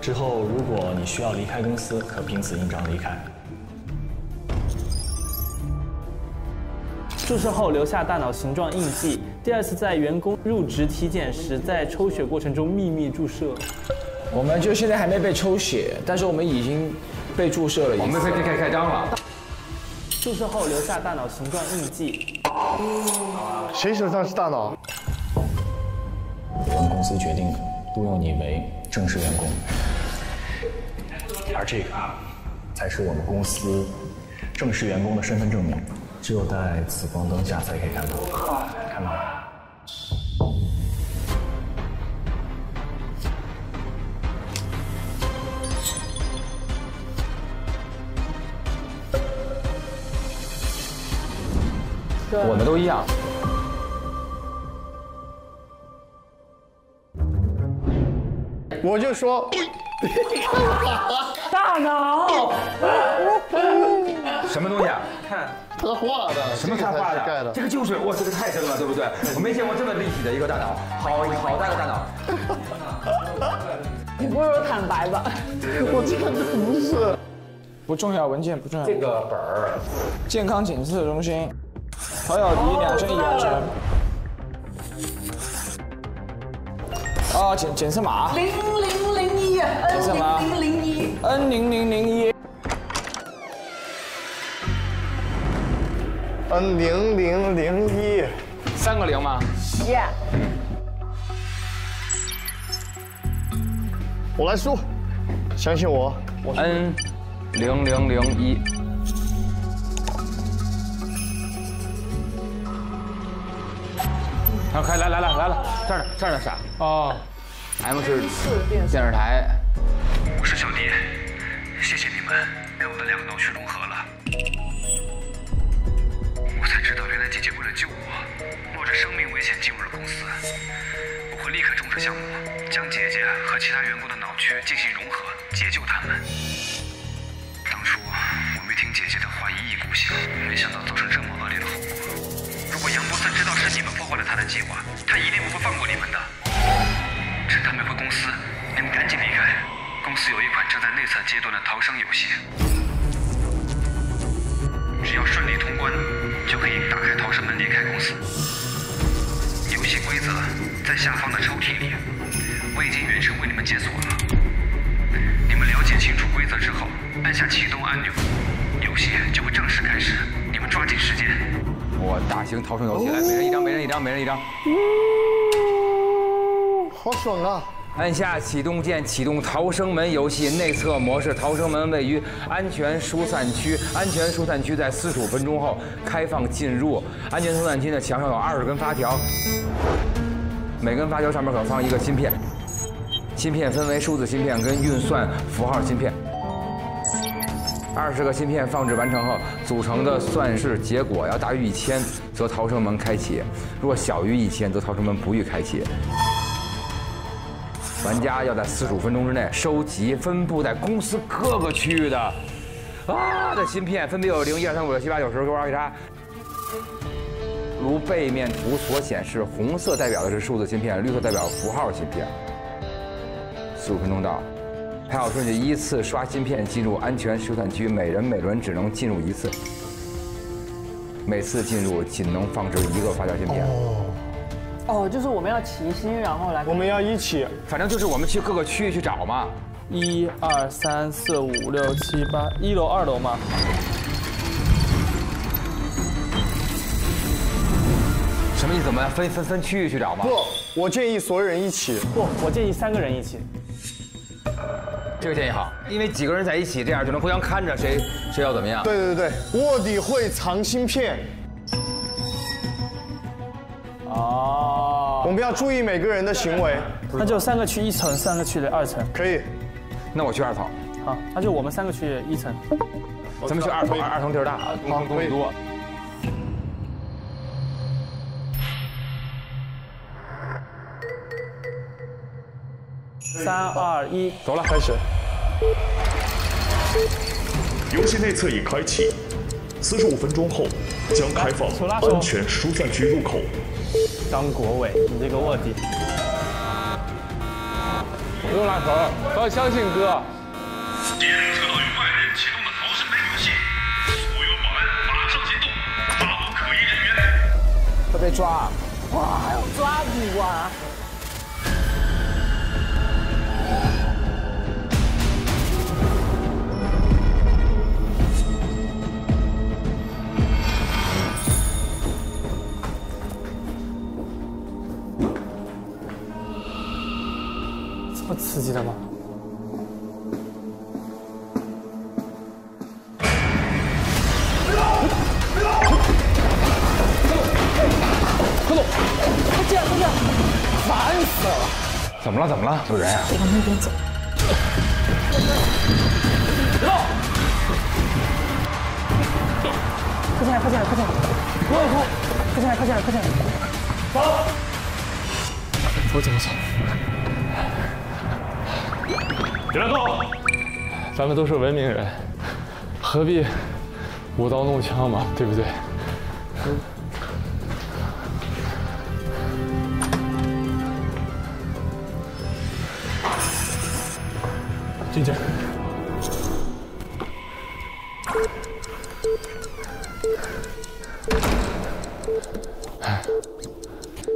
之后，如果你需要离开公司，可凭此印章离开。注射后留下大脑形状印记。第二次在员工入职体检时，在抽血过程中秘密注射。我们就现在还没被抽血，但是我们已经被注射了一次。我们可以开开张了。注射后留下大脑形状印记。谁手上是大脑？我们公司决定录用你为正式员工，而这个才是我们公司正式员工的身份证明，只有在紫光灯下才可以看到。看到了。我们都一样。我就说，大脑。什么东西啊？看他画的，什么他画的？这个才是盖的这个就是哇，这个太真了，对不对？我没见过这么立体的一个大脑，好好大个大脑。你不如坦白吧。我真的不是。不重要文件不重要。这个本儿，健康检测中心，陶小迪两针一元针。啊，检检测码。零零零一检测码。零零一。N 零零零一。N 零零零一，三个零吗？Yeah。我来输，相信我。N 零零零一。来来来来了，这儿呢这儿呢啥？哦，M 是电视台。我是小迪，谢谢你们让我的两个脑区融合了。我才知道，原来姐姐为了救我，冒着生命危险进入了公司。我会立刻终止项目，将姐姐和其他员工的脑区进行融合，解救他们。当初我没听姐姐的话一意孤行，没想到造成这么恶劣的后果。如果杨波森知道是你们破坏了他的计划，他一定不会放过你们的。趁他没回公司，你们赶紧离开。公司有一款正在内测阶段的逃生游戏，只要顺利通关，就可以打开逃生门离开公司。游戏规则在下方的抽屉里，我已经远程为你们解锁了。你们了解清楚规则之后，按下启动按钮，游戏就会正式开始。你们抓紧时间。我大型逃生游戏来，每人一张，每人一张，每人一张。好爽啊！按下启动键，启动逃生门游戏内测模式。逃生门位于安全疏散区，安全疏散区在四十五分钟后开放进入。安全疏散区的墙上有二十根发条，每根发条上面可放一个芯片，芯片分为数字芯片跟运算符号芯片。二十个芯片放置完成后，组成的算式结果要大于一千，则逃生门开启；若小于一千，则逃生门不予开启。玩家要在四十五分钟之内收集分布在公司各个区域的啊的芯片，分别有零、一、二、三、五、六、七、八、九、十、十、二、十、十、十。如背面图所显示，红色代表的是数字芯片，绿色代表符号芯片。四十五分钟到，排好顺序，依次刷芯片进入安全疏散区，每人每轮只能进入一次，每次进入仅能放置一个发条芯片。哦，就是我们要齐心，然后来。我们要一起，反正就是我们去各个区域去找嘛。一二三四五六七八，一楼二楼嘛。什么意思？我们分分分区域去找吗？不，我建议所有人一起。不，我建议三个人一起。这个建议好，因为几个人在一起，这样就能互相看着谁谁要怎么样。对对对，卧底会藏芯片。哦，我们要注意每个人的行为。那就三个区一层，三个区的二层。可以。那我去二层。好，那就我们三个去一层。咱们去二层，二层地儿大，东东西多。三二一，走了，开始。游戏内测已开启，四十五分钟后将开放安全疏散区入口。张国伟，你这个卧底。不用拉手，我要相信哥。监测到有外人启动的逃生门游戏，所有保安马上行动，抓捕可疑人员。会被抓。哇，还有抓捕啊！刺激的吗？快走！快进来，快进来！烦死了！怎么了？怎么了？有人啊！往那边走。别动！快进来，快进来，快进来！不要哭！快进来，快进来，快进来！走！我怎么走？别乱动！咱们都是文明人，何必舞刀弄枪嘛，对不对？进去。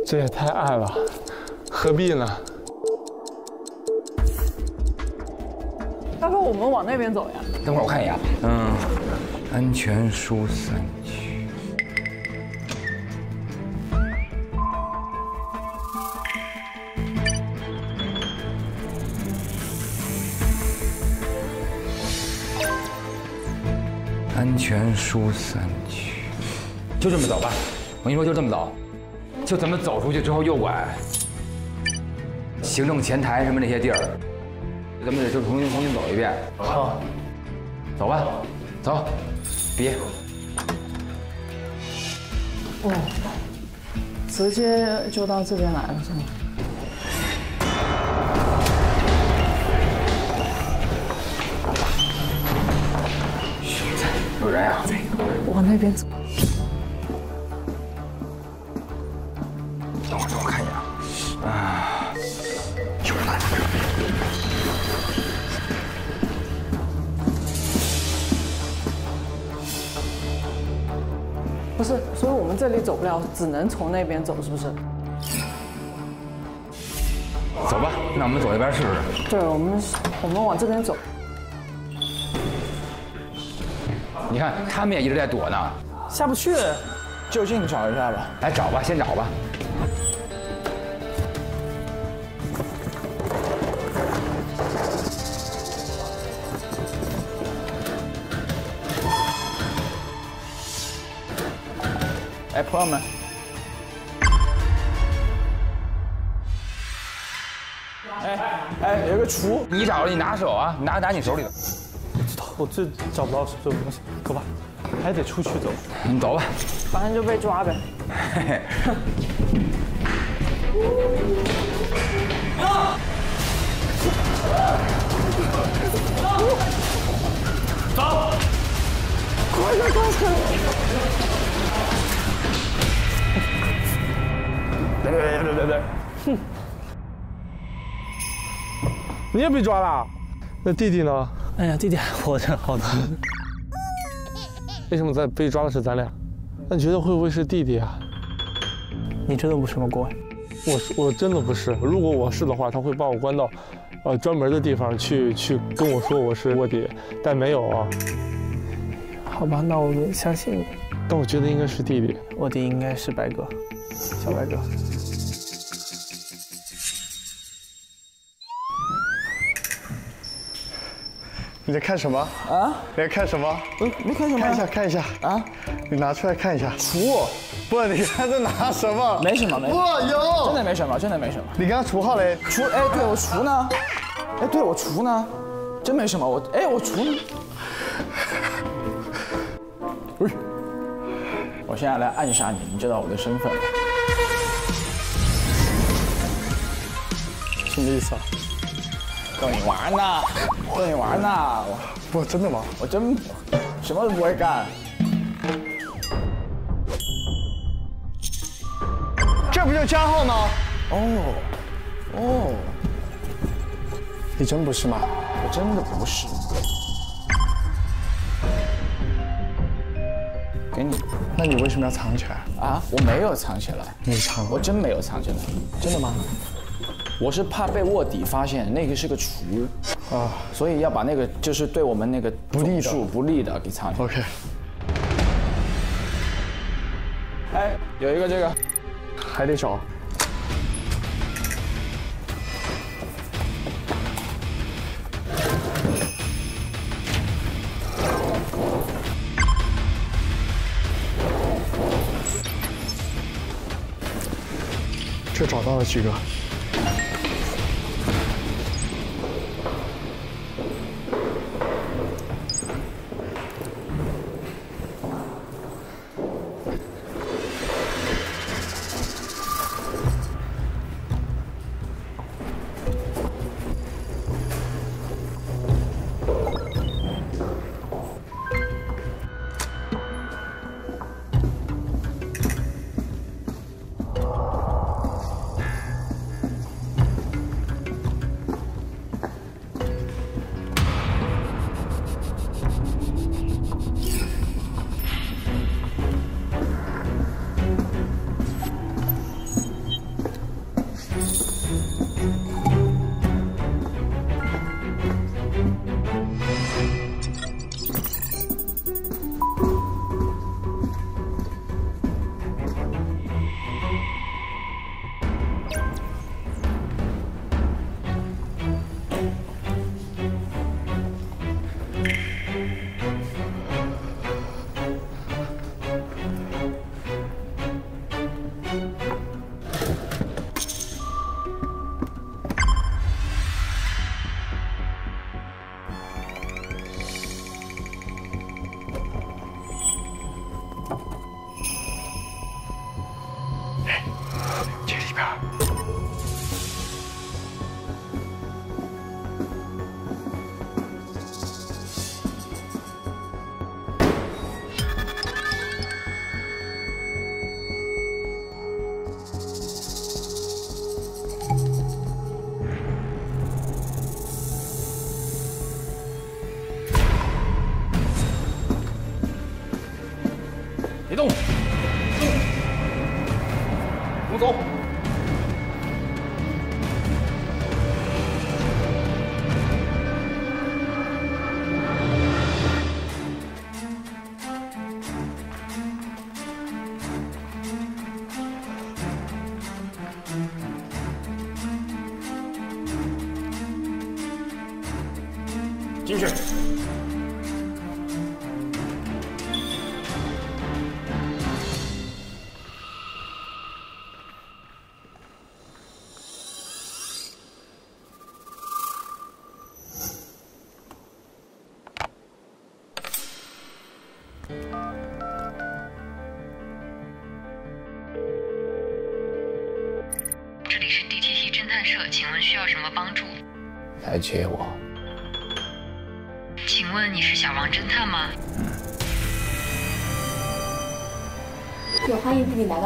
这也太暗了，何必呢？我们往那边走呀。等会儿我看一眼。嗯，安全疏散区。安全疏散区，就这么走吧。我跟你说，就这么走，就咱们走出去之后右拐，行政前台什么那些地儿，咱们得就重新重新走一遍。好，走吧，走，别。哦，直接就到这边来了是吗？有人啊！往那边走。不是，所以我们这里走不了，只能从那边走，是不是？走吧，那我们走那边试试。对，我们我们往这边走。你看，他们也一直在躲呢。下不去，就近找一下吧。来找吧，先找吧。朋友们，哎哎，有个厨，你找着，你拿手啊，拿拿你手里的。我这找不到这种东西，走吧，还得出去走。你走吧。反正就被抓呗。嘿嘿。走！快快快快！别别别别别别！哼！你也被抓了？那弟弟呢？哎呀，弟弟还活着，好的。为什么在被抓的是咱俩？那你觉得会不会是弟弟啊？你真的不是吗，郭伟？我我真的不是。如果我是的话，他会把我关到，呃，专门的地方去去跟我说我是卧底，但没有啊。好吧，那我相信你。但我觉得应该是弟弟。卧底应该是白哥，小白哥。你在看什么啊？你在看什么？嗯，没看什么。看一下，看一下啊！你拿出来看一下。除？不，你看这拿什么？没什么，没。不有。真的没什么，真的没什么。你刚刚除号嘞？除？哎，对我除呢？哎，对我除呢？真没什么，我哎，我除呢？不是。我现在来暗杀你，你知道我的身份吗？什么意思啊？逗你玩呢，逗你玩呢。不，真的吗？我真什么都不会干。这不就加号吗？哦，哦，你真不是吗？我真的不是。给你。那你为什么要藏起来？啊，我没有藏起来。你藏？我真没有藏起来。真的吗？我是怕被卧底发现，那个是个厨啊，所以要把那个就是对我们那个不利的、不利的给藏起来。OK。哎，有一个这个，还得找。这找到了几个。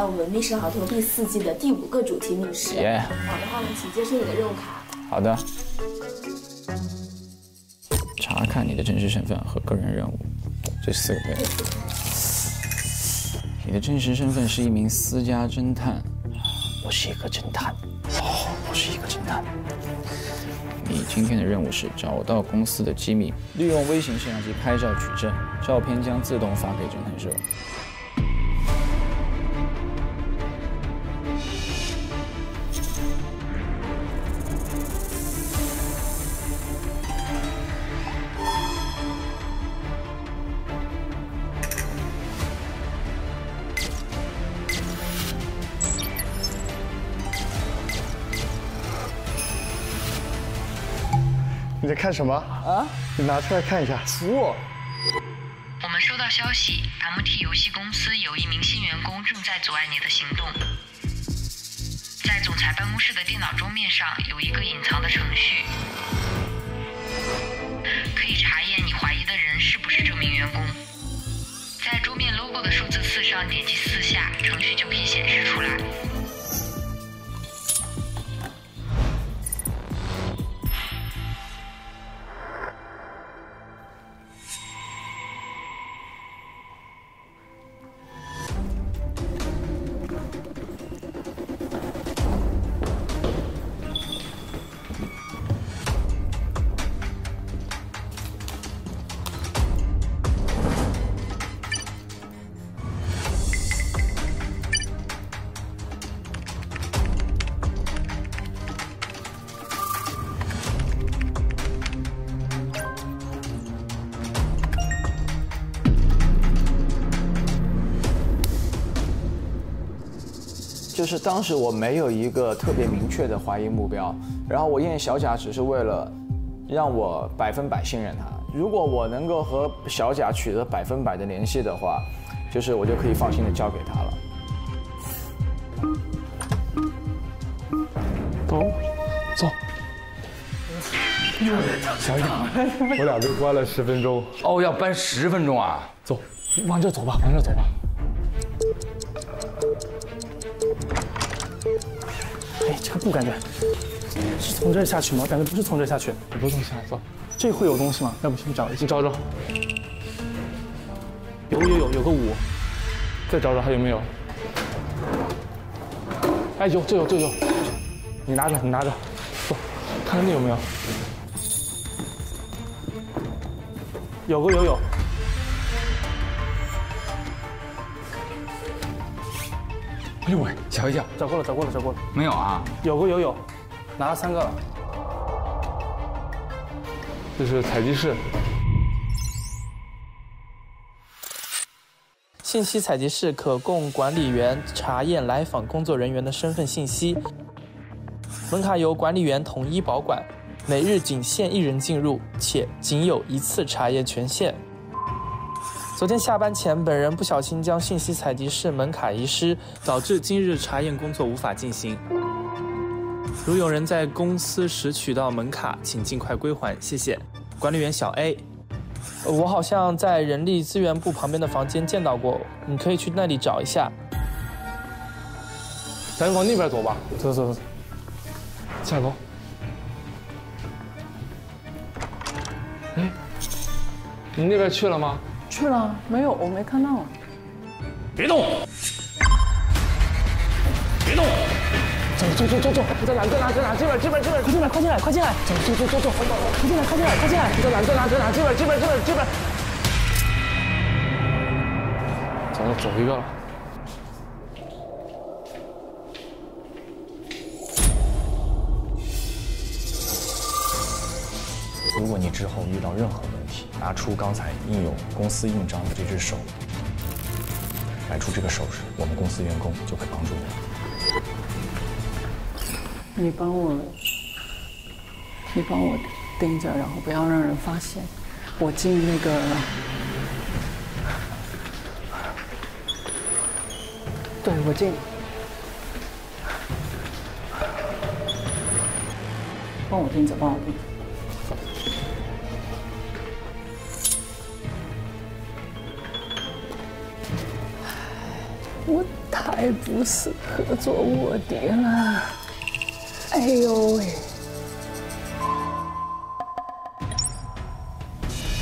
到我们密室逃脱第四季的第五个主题密室。耶好的话，呢请接收你的任务卡。好的。查看你的真实身份和个人任务，这四个对。你的真实身份是一名私家侦探，我是一个侦探。哦，我是一个侦探。你今天的任务是找到公司的机密，利用微型摄像机拍照取证，照片将自动发给侦探社。看什么啊？你拿出来看一下。我。我们收到消息，MT 游戏公司有一名新员工正在阻碍你的行动。在总裁办公室的电脑桌面上有一个隐藏的程序，可以查验你怀疑的人是不是这名员工。在桌面 logo 的数字四上点击就是当时我没有一个特别明确的怀疑目标，然后我验小贾只是为了让我百分百信任他。如果我能够和小贾取得百分百的联系的话，就是我就可以放心的交给他了。走，走。小贾，我俩被关了十分钟。哦，要搬十分钟啊！走，往这走吧，往这走吧。哎，这个布感觉是从这儿下去吗？感觉不是从这儿下去，不是从下走。这会有东西吗？要不先找一下，找找。有有有有个五，再找找还有没有？哎，有这有这有，你拿着你拿着，走，看看那有没有。有个有有。哎呦喂，瞧一瞧，找过了找过了找过了，没有啊？有个有有，拿了三个了。这是采集室。信息采集室可供管理员查验来访工作人员的身份信息。门卡由管理员统一保管，每日仅限一人进入，且仅有一次查验权限。昨天下班前，本人不小心将信息采集室门卡遗失，导致今日查验工作无法进行。如有人在公司拾取到门卡，请尽快归还，谢谢。管理员小 A，呃我好像在人力资源部旁边的房间见到过，你可以去那里找一下。咱往那边走吧。走走走，下楼。哎，你那边去了吗？去了没有？我没看到。别动！别动！走走走走走，在哪在哪在哪？这边这边这边，快进来快进来快进来，走走走走走，快进来快进来快进来，在哪在哪在哪？这边这边这边这边，走了走一个了。如果你之后遇到任何问题，拿出刚才印有公司印章的这只手，摆出这个手势，我们公司员工就会帮助你。你帮我，你帮我盯着，然后不要让人发现。我进那个，对我进，帮我盯着，帮我盯着。我太不适合做卧底了，哎呦喂！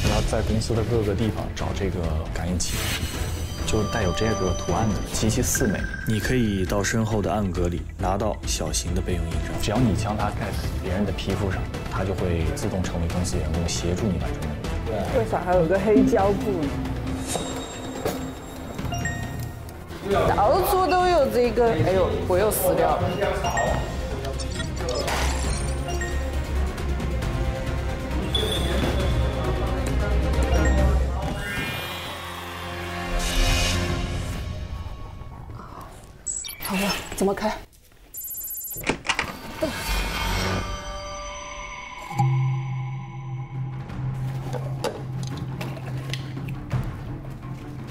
你要在公司的各个地方找这个感应器，就带有这个图案的，极其四美。你可以到身后的暗格里拿到小型的备用印章，只要你将它盖在别人的皮肤上，它就会自动成为公司员工，协助你完成任务。为啥还有个黑胶布呢？到处都有这个，哎呦，我又死掉了。好了，怎么开？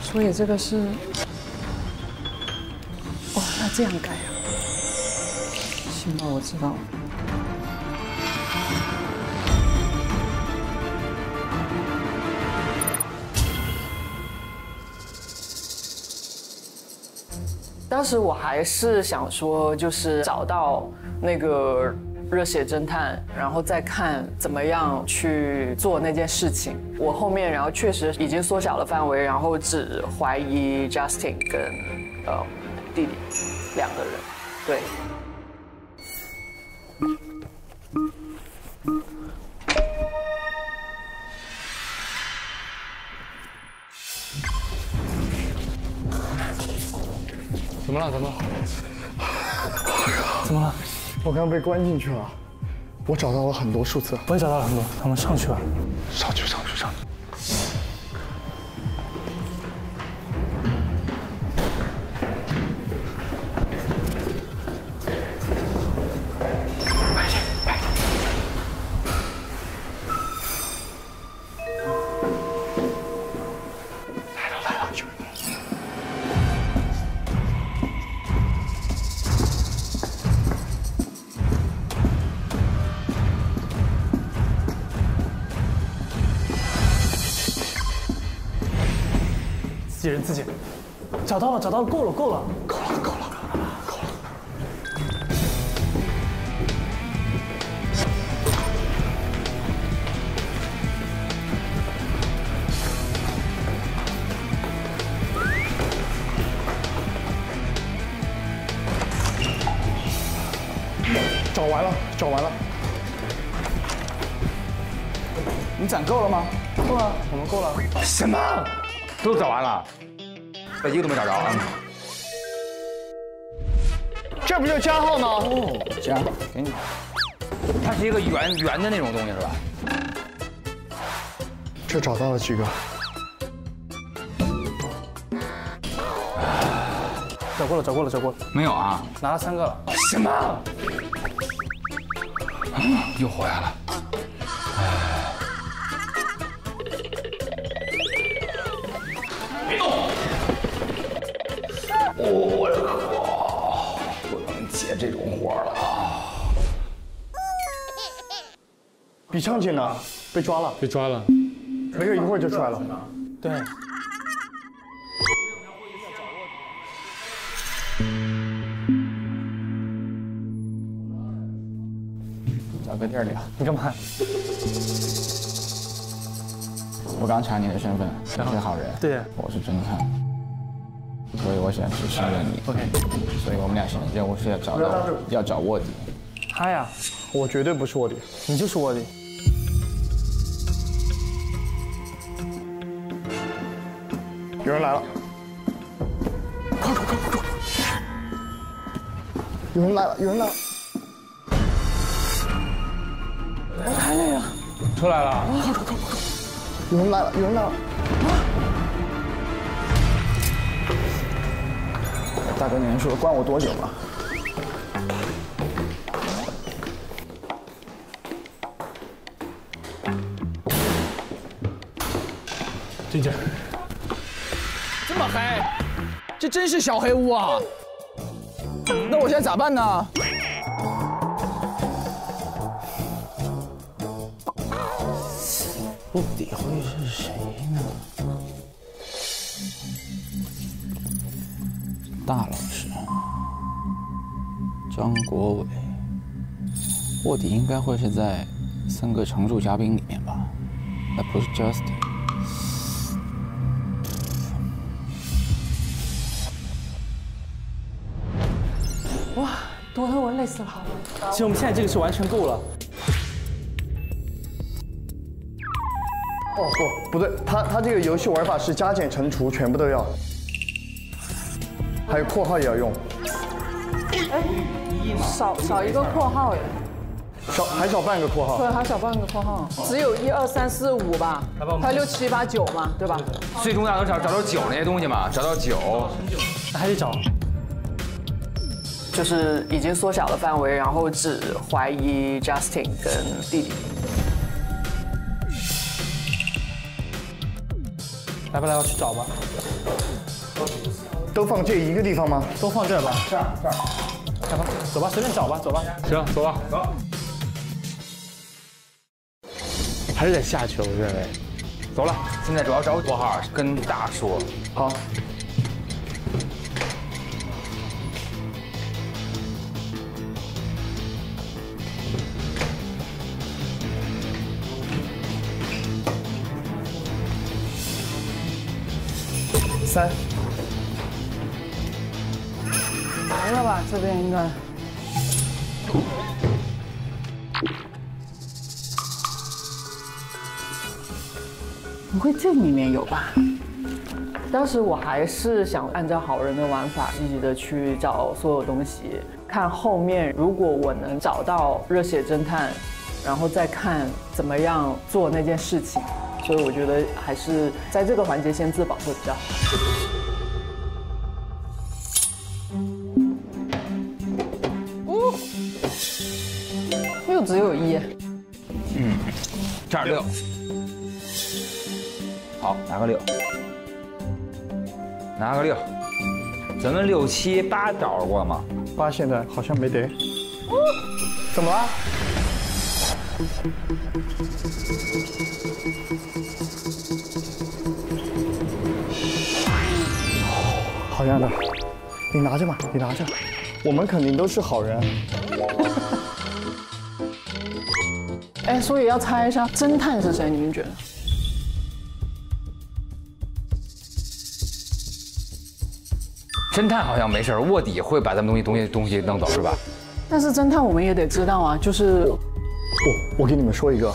所以这个是。这样改啊？行吧，我知道了。当时我还是想说，就是找到那个热血侦探，然后再看怎么样去做那件事情。我后面，然后确实已经缩小了范围，然后只怀疑 Justin 跟呃。弟弟，两个人，对。怎么了？怎么了？怎么了？我刚被关进去了，我找到了很多数字。我也找到了很多，他们上去吧。上去，上去，上去。找到，够了够了。一个都没找着啊。这不就加号吗？哦，加，给你。它是一个圆圆的那种东西是吧？这找到了几个？找过了，找过了，找过了。没有啊？拿了三个了。什么？又回来了。我的靠，不能接这种活了啊！比畅姐呢？被抓了，被抓了，没事一会儿就出来了。对。找个地儿聊。你干嘛？我刚查你的身份，你是好人。对，我是侦探。所以我想去信任你。OK，所以我们俩现在任务是要找到要找卧底。他呀，我绝对不是卧底，你就是卧底。有人来了，快快快快快！有人来了，有人来了！我太累了。出来了，快快快快！有人来了，有人来了！大哥，您说关我多久了？进去。这么黑，这真是小黑屋啊！那我现在咋办呢？卧底会是谁呢？大老师，张国伟，卧底应该会是在三个常驻嘉宾里面吧？那不是 Justin。哇，多特，我累死了。其实我们现在这个是完全够了。哦不，不对，他他这个游戏玩法是加减乘除全部都要，还有括号也要用，哎，少少一个括号哎。少还少半个括号。对，还少半个括号，只有一二三四五吧，还有六七八九嘛，对吧？最重要能找找到九那些东西嘛，找到酒，还得找。就是已经缩小了范围，然后只怀疑 Justin 跟弟弟。来吧，来吧，去找吧。都放这一个地方吗？都放这儿吧。这儿，这儿。来吧，走吧，随便找吧，走吧。行，走吧。走。还是得下去，我认为。走了，现在主要找拨号，跟大说。好。三，了吧？这边应该。不会这里面有吧？当时我还是想按照好人的玩法，积极的去找所有东西，看后面如果我能找到热血侦探，然后再看怎么样做那件事情。所以我觉得还是在这个环节先自保会比较好。只有一。嗯，这儿六。好，拿个六，拿个六。咱们六七八找过吗？八现在好像没得。怎么了？好样的，你拿着吧，你拿着，我们肯定都是好人。哎，所以要猜一下侦探是谁？你们觉得？侦探好像没事卧底会把咱们东西东西东西弄走是吧？但是侦探我们也得知道啊，就是我我给你们说一个，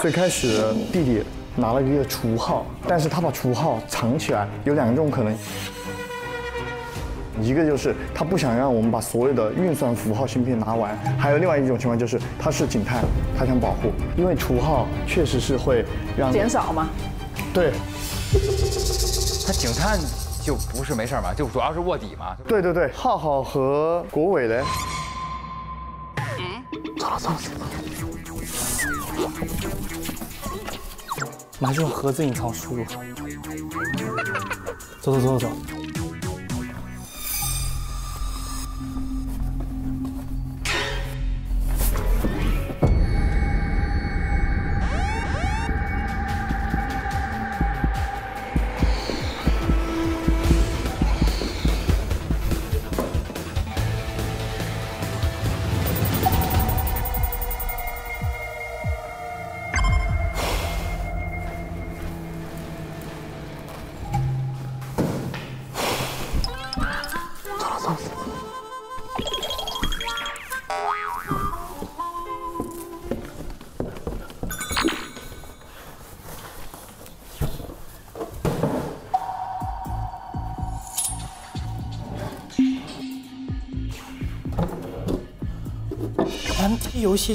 最开始弟弟拿了一个除号，但是他把除号藏起来，有两种可能，一个就是他不想让我们把所有的运算符号芯片拿完，还有另外一种情况就是他是警探，他想保护，因为除号确实是会让减少吗？对，他警探就不是没事嘛，就主要是卧底嘛。对对对，浩浩和国伟嘞。走了走了。拿这种盒子隐藏输入。走走走走走。走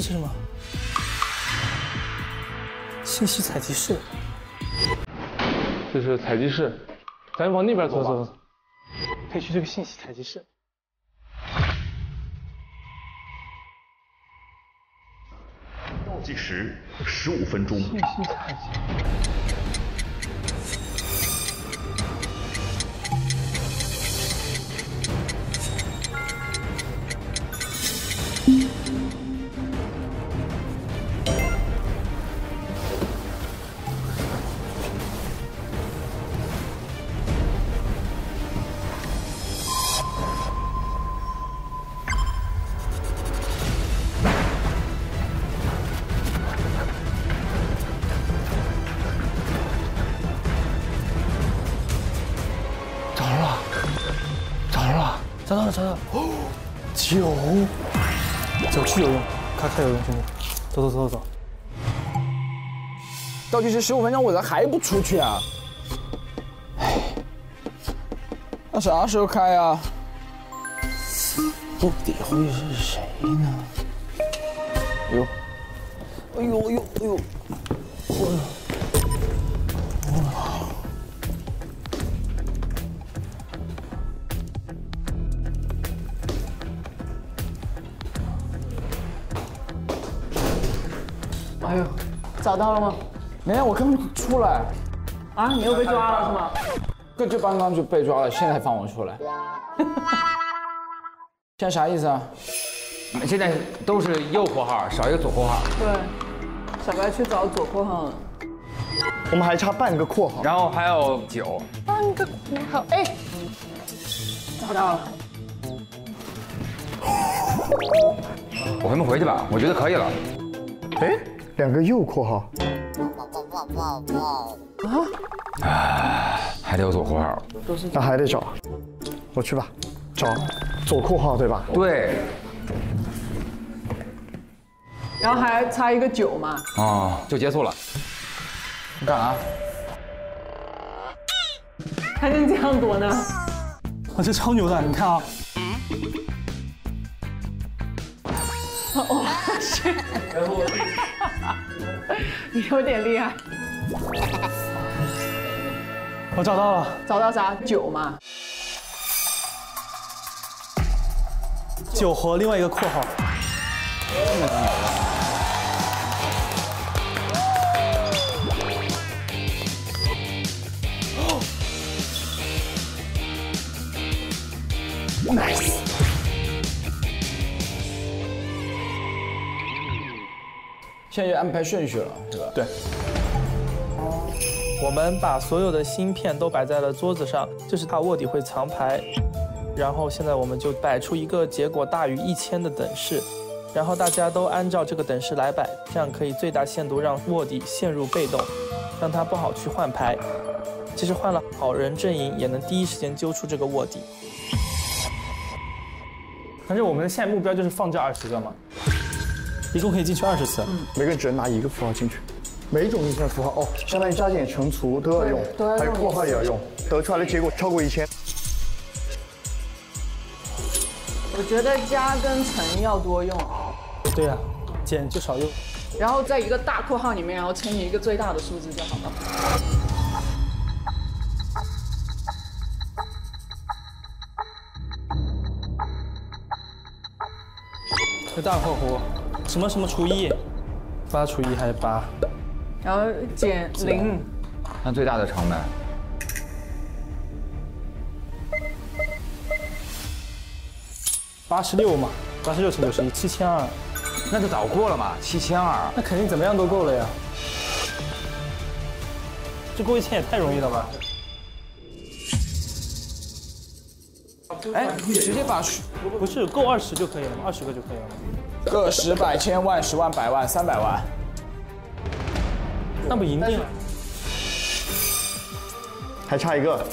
是什么？信息采集室。这是采集室，咱往那边走走走。可以去这个信息采集室。倒计时十五分钟。信息采集。用，咔咔有用，兄弟，走走走走走。倒计时十五分钟，我咋还不出去啊？哎，那啥时候开啊？到底会是谁呢？哎呦，哎呦哎呦哎呦，我。哎找到了吗？没有，我刚出来。啊，你又被抓了是吗？就就刚刚就被抓了，现在放我出来。现在啥意思啊？现在都是右括号，少一个左括号。对，小白去找左括号了。我们还差半个括号，然后还有九。半个括号，哎，找到了。我还没回去吧？我觉得可以了。哎，两个右括号。啊？啊，还得有左括号。那还得找，我去吧，找左括号对吧？对。然后还差一个九嘛？哦，就结束了。你干啥？还能这样躲呢？啊，这超牛的，你看啊。哦，是。你有点厉害。我找到了。找到啥？酒嘛。酒和另外一个括号。Nice。现在就安排顺序了，是吧？对。我们把所有的芯片都摆在了桌子上，就是怕卧底会藏牌。然后现在我们就摆出一个结果大于一千的等式，然后大家都按照这个等式来摆，这样可以最大限度让卧底陷入被动，让他不好去换牌。其实换了好人阵营，也能第一时间揪出这个卧底。反正我们的现在目标就是放这二十个嘛，一共可以进去二十次。嗯，每个人只能拿一个符号进去，每种运算符号哦，相当于加减乘除都要用，还有括号也要用，得出来的结果超过一千。我觉得加跟乘要多用。对呀、减就少用。然后在一个大括号里面，然后乘以一个最大的数字就好了。这大括弧，什么什么除一，八除一还是八？然后减零，那最大的成本。八十六嘛，八十六乘九十一，七千二。那就早过了嘛，七千二。那肯定怎么样都够了呀。这过一千也太容易了吧？哎，你直接把不是够二十就可以了吗？二十个就可以了吗？个十百千万十万百万三百万。那不赢定了。还差一个。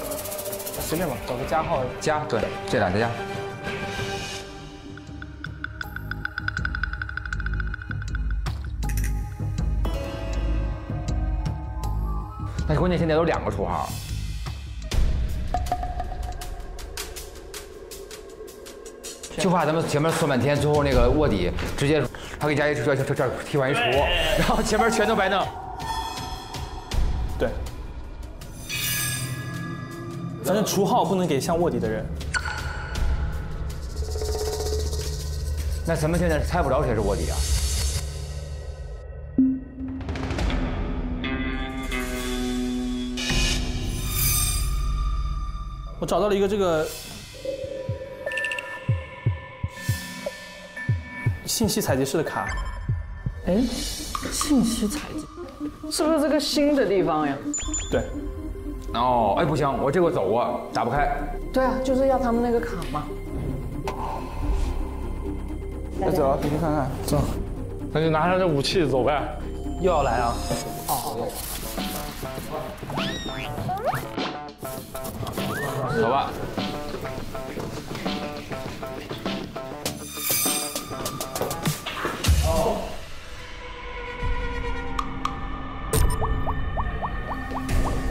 随便吧找个加号。加对这俩再加。但关键现在有两个除号就怕咱们前面算半天，最后那个卧底直接他给加一这这这替换一厨，然后前面全都白弄。对，反正除号不能给像卧底的人。那咱们现在猜不着谁是卧底啊？我找到了一个这个信息采集室的卡。哎，信息采集，是不是这个新的地方呀？对。哦，哎不行，我这个走过，打不开。对啊，就是要他们那个卡嘛。那走，进去看看。走，那就拿上这武器走呗。又要来啊？哦。走吧。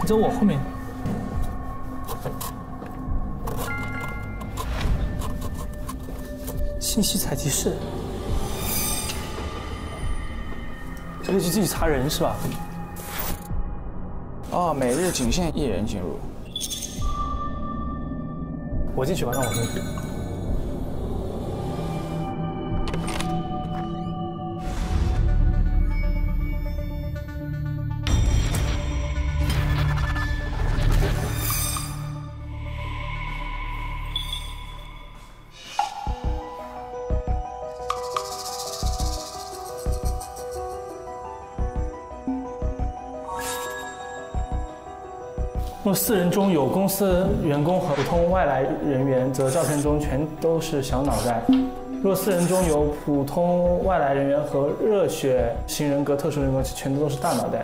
走我后面。信息采集室，这个是自己查人是吧？哦，每日仅限一人进入。我进去吧，让我进去。四人中有公司员工和普通外来人员，则照片中全都是小脑袋；若四人中有普通外来人员和热血型人格特殊人格，全都是大脑袋；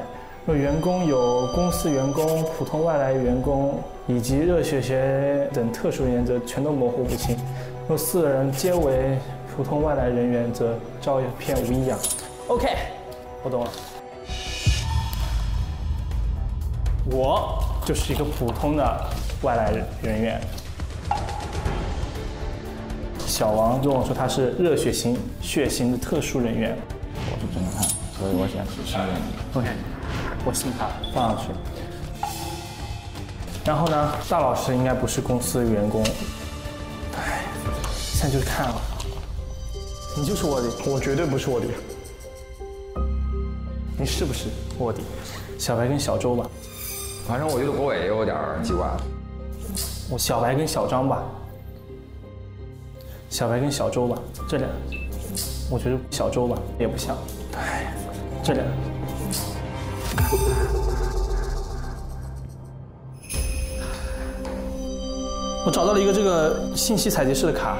若员工有公司员工、普通外来员工以及热血型等特殊人员，则全都模糊不清；若四人皆为普通外来人员，则照片无异样。OK，我懂了。我。就是一个普通的外来人员。小王跟我说他是热血型血型的特殊人员。我是侦探，所以我想只信任你。OK，我信他，放上去。然后呢，大老师应该不是公司员工。唉，现在就是看了。你就是卧底，我绝对不是卧底。你是不是卧底？小白跟小周吧。反正我觉得国伟也有点奇怪。我小白跟小张吧，小白跟小周吧，这俩，我觉得小周吧也不像。哎，这俩。我找到了一个这个信息采集室的卡。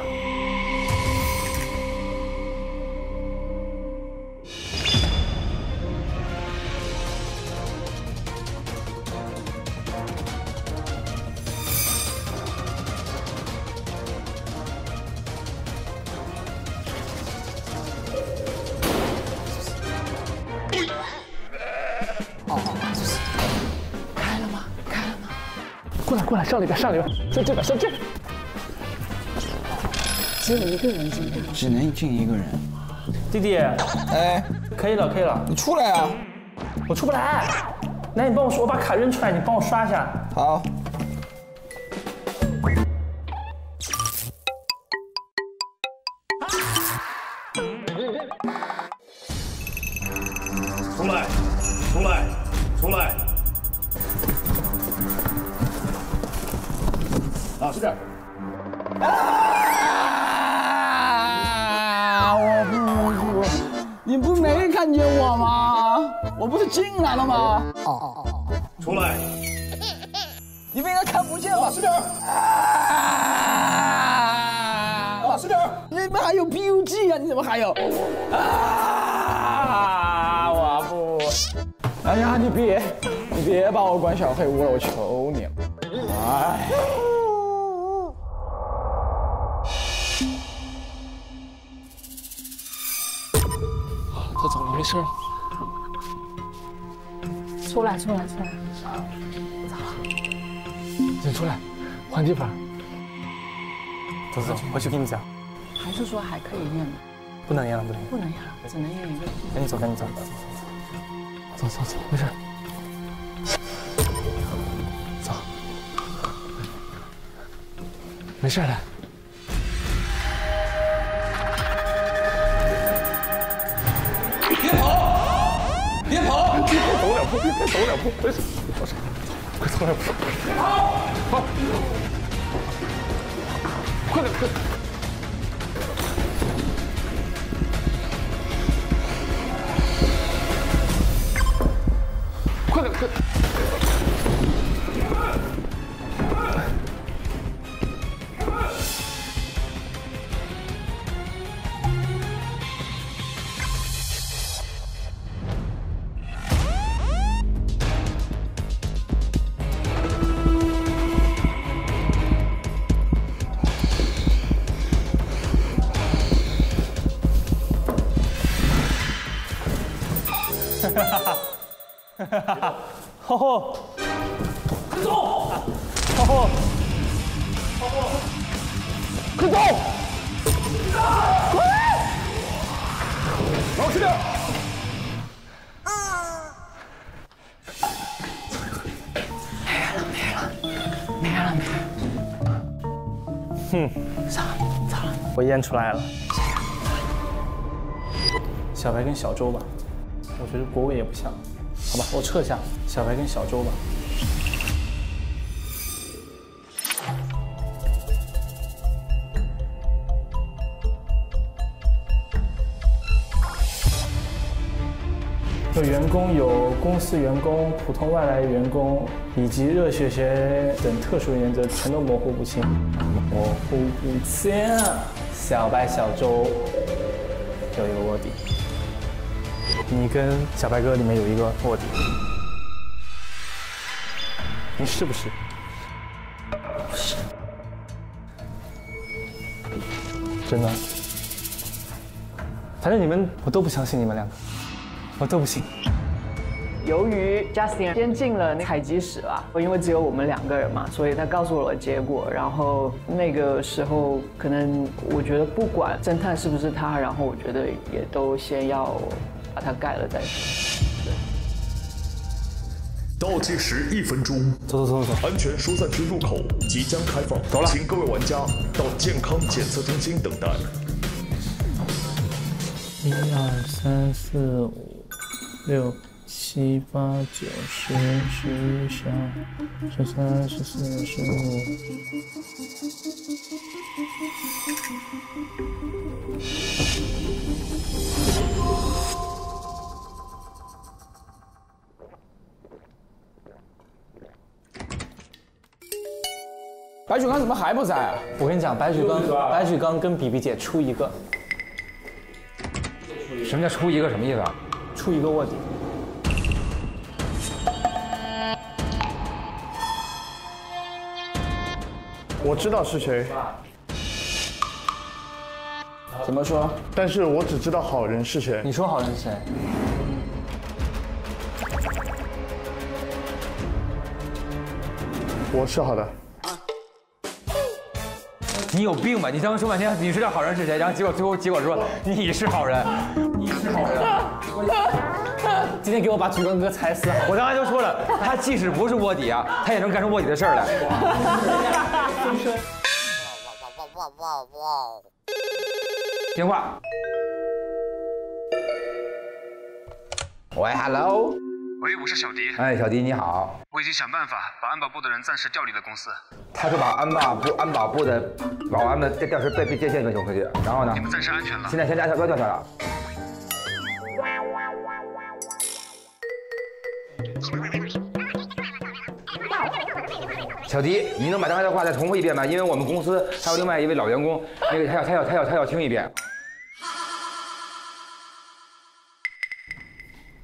过来上里边上里边，上这边上这。只有一个人进去，只能进一个人。弟弟，哎，可以了可以了，你出来啊！我出不来。来，你帮我说，我把卡扔出来，你帮我刷一下。好。小黑屋了，我求你了！哎。他走了，没事。出来出来出来，你出来，换地方。走走，回去跟你讲。还是说还可以验吗？不能验了，不能验。不能验了，只能验一个。赶紧走，赶紧走。走走走，没事。没事的。别跑！别跑！别走两步，别走两步，没事。没事，快走两步。跑！跑！快点，快点！快点，快快走！吼吼，快走！快！老实点！没了没了。哼，咋了咋了？我验出来了。小白跟小周吧，我觉得国伟也不像。好吧，我撤下小白跟小周吧。有员工有公司员工、普通外来员工以及热血学等特殊原则全都模糊不清。模糊不清。小白、小周有一个卧底，你跟小白哥里面有一个卧底，你是不是？不是。真的？反正你们我都不相信你们两个。我都不信。由于 Justin 先进了那采集室了，因为只有我们两个人嘛，所以他告诉我了结果。然后那个时候，可能我觉得不管侦探是不是他，然后我觉得也都先要把它盖了再说。对倒计时一分钟，走走走走，安全疏散区入口即将开放，走了，请各位玩家到健康检测中心等待。一二三四五。六七八九十十一十二十三十四十五。白举纲怎么还不在啊？我跟你讲，白举纲，白举纲跟比比姐出一个。什么叫出一个？什么意思啊？出一个卧底。我知道是谁。怎么说？但是我只知道好人是谁。你说好人是谁？我是好的。你有病吧？你刚刚说半天你知道好人是谁，然后结果最后结果说你是好人，你是好人。今天给我把举光哥踩死！我刚才就说了，他即使不是卧底啊，他也能干出卧底的事儿来。电话。喂，Hello。喂，我是小迪。哎，小迪你好。我已经想办法把安保部的人暂时调离了公司。他说把安保部安保部的保安们调调时被被接线被送回去，然后呢？你们暂时安全了。现在先调调调调了。小迪，你能把刚才的话再重复一遍吗？因为我们公司还有另外一位老员工，那个他要他要他要他要听一遍。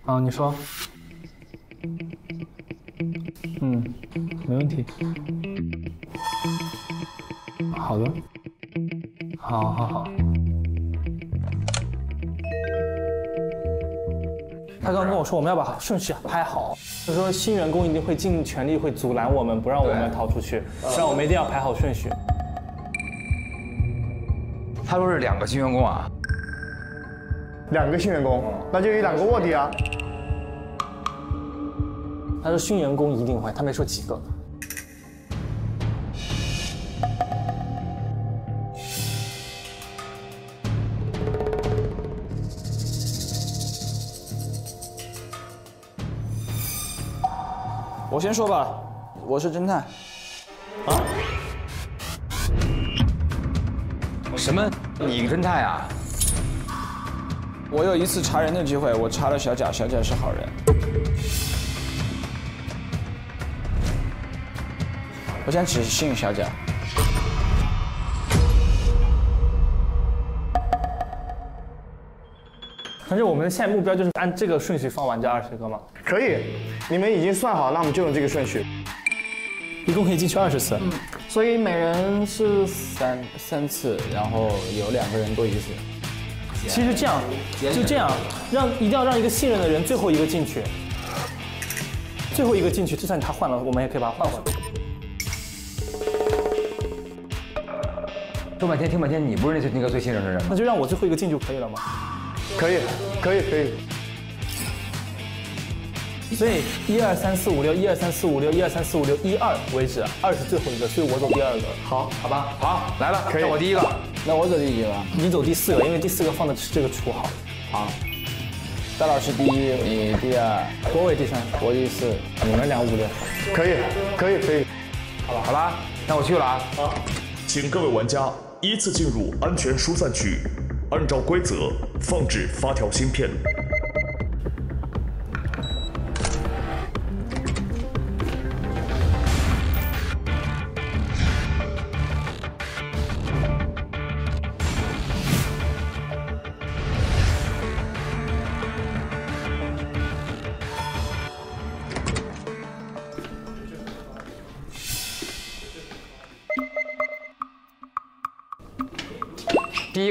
啊，你说。嗯，没问题。好的。好好好。他他刚跟我说我们要把顺序拍好，他说新员工一定会尽全力会阻拦我们，不让我们逃出去，让我们一定要排好顺序。他说是两个新员工啊，两个新员工，那就有两个卧底啊。他说新员工一定会，他没说几个。我先说吧，我是侦探。啊？什么？你侦探啊？我有一次查人的机会，我查了小贾，小贾是好人。我想只信小贾。反正我们现在目标就是按这个顺序放完这二十个嘛。可以，你们已经算好，那我们就用这个顺序。一共可以进去二十次。嗯，所以每人是三三次，然后有两个人多一次。其实这样，就这样，让一定要让一个信任的人最后一个进去。最后一个进去，就算他换了，我们也可以把他换回来。说半天听半天，你不是那那个最信任的人吗？那就让我最后一个进就可以了吗？可以，可以，可以。所以一二三四五六，一二三四五六，一二三四五六，一二为止，二是最后一个，所以我走第二个。好，好吧，好，来了，可以那我第一个，那我走第几个？你走第四个，因为第四个放的是这个除号。好，戴老师第一，你第二，国伟第三，我第四，你们俩五六。可以，可以，可以。好了，好了，那我去了啊。好，请各位玩家依次进入安全疏散区，按照规则放置发条芯片。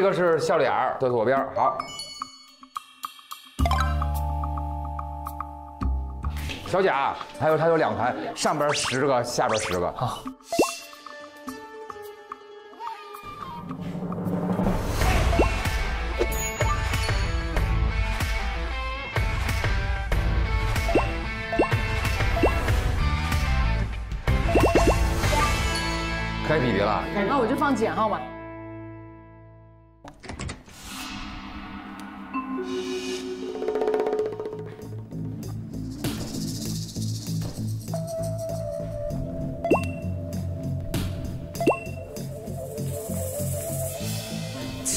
个是笑脸儿的左边，好。小贾，还有他有两排，上边十个，下边十个。好。该比比了。那我就放减号吧。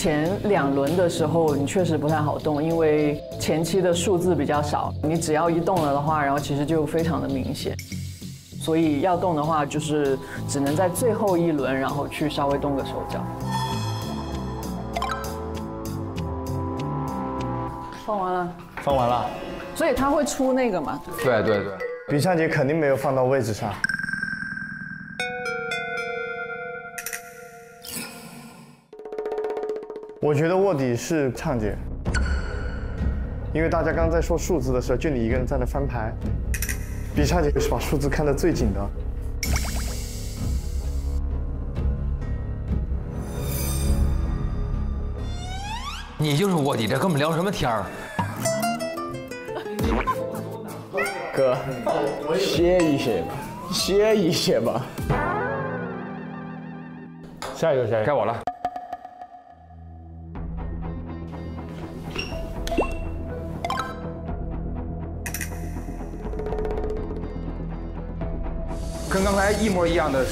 前两轮的时候，你确实不太好动，因为前期的数字比较少。你只要一动了的话，然后其实就非常的明显。所以要动的话，就是只能在最后一轮，然后去稍微动个手脚。放完了，放完了。所以他会出那个嘛？对对对，比夏姐肯定没有放到位置上。我觉得卧底是畅姐，因为大家刚刚在说数字的时候，就你一个人在那翻牌。比畅姐是把数字看得最紧的。你就是卧底，这跟我们聊什么天儿？哥，歇一歇吧，歇一歇吧。下一个，下一个，该我了。跟刚才一模一样的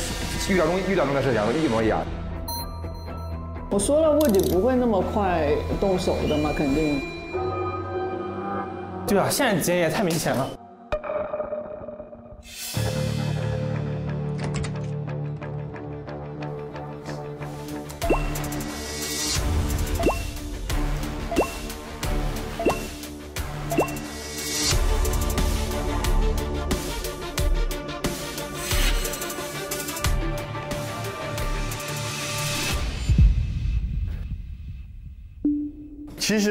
预料中预料中的事情一模一样。我说了，卧底不会那么快动手的嘛，肯定。对啊，现在检也太明显了。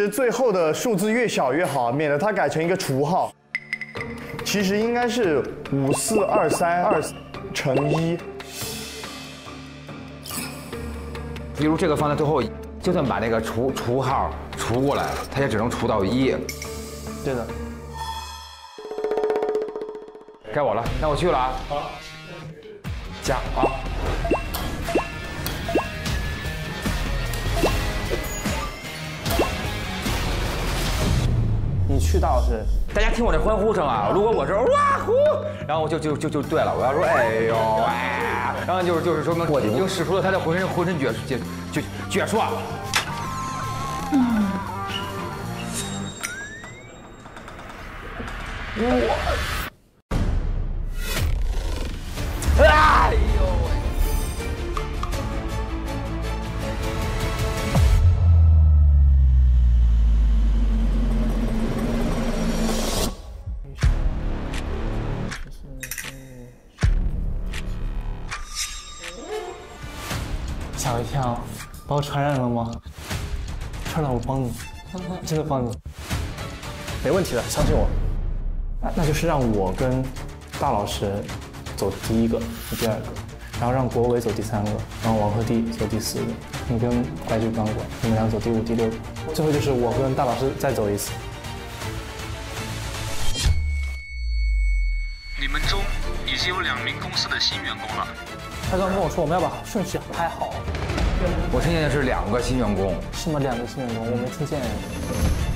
实最后的数字越小越好，免得它改成一个除号。其实应该是五四二三二乘一。比如这个放在最后，就算把那个除除号除过来，它也只能除到一。对的。该我了，那我去了啊。好。加啊。你去到是？大家听我这欢呼声啊！如果我是哇呼，然后我就就就就对了。我要说哎呦哎，然后就是就是说明我已经使出了他的浑身浑身解解解解数。嗯。我。真的帮你，没问题的，相信我。那那就是让我跟大老师。走第一个，第二个，然后让国伟走第三个，然后王鹤棣走第四个，你跟白举钢管，你们俩走第五、第六，最后就是我跟大老师再走一次。你们中已经有两名公司的新员工了。他刚跟我说我们要把顺序排好。我听见的是两个新员工。什么？两个新员工，我没听见。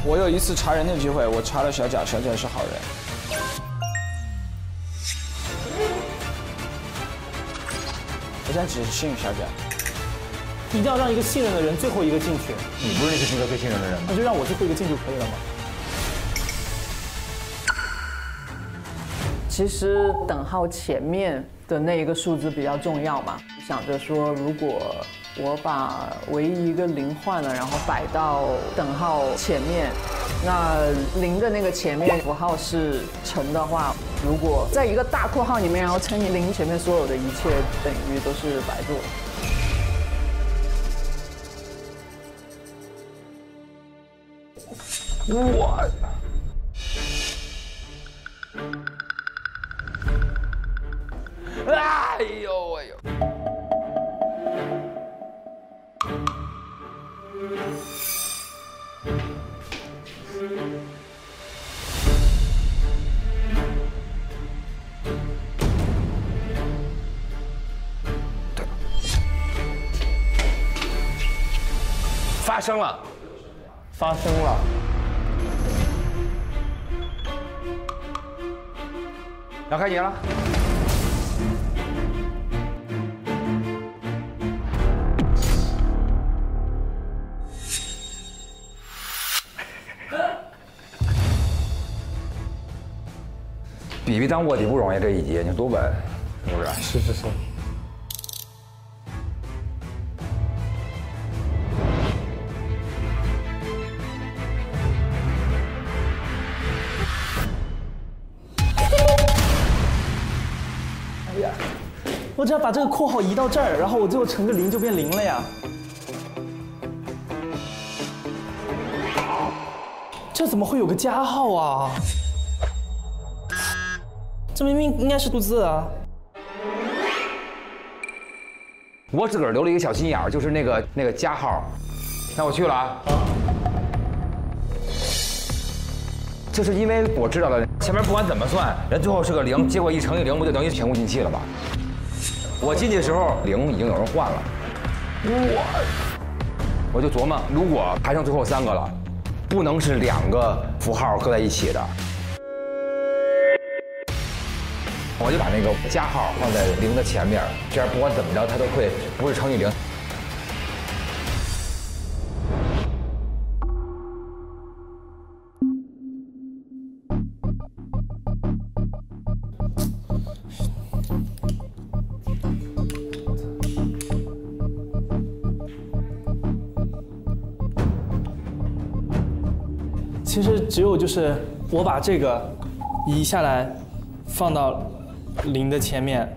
我有一次查人的机会，我查了小贾，小贾是好人。我现在只是信任小贾，一定要让一个信任的人最后一个进去。你不是那个性格最信任的人，那就让我最后一个进就可以了嘛。其实等号前面的那一个数字比较重要嘛。想着说，如果我把唯一一个零换了，然后摆到等号前面，那零的那个前面符号是乘的话。如果在一个大括号里面，然后乘以零前面所有的一切等于都是白做。我。哎呦哎呦！发生了，发生了，要开你了。比比当卧底不容易，这一集你多稳，是不是？是是是。我只要把这个括号移到这儿，然后我最后乘个零就变零了呀。这怎么会有个加号啊？这明明应该是数字啊！我自个儿留了一个小心眼儿，就是那个那个加号。那我去了啊。就是因为我知道了，前面不管怎么算，人最后是个零，结果一乘以零，不就等于全部进气了吗？我进去的时候，零已经有人换了。我，我就琢磨，如果还剩最后三个了，不能是两个符号搁在一起的。我就把那个加号放在零的前面，这样不管怎么着，它都会不是乘以零。其实只有就是我把这个移下来，放到零的前面。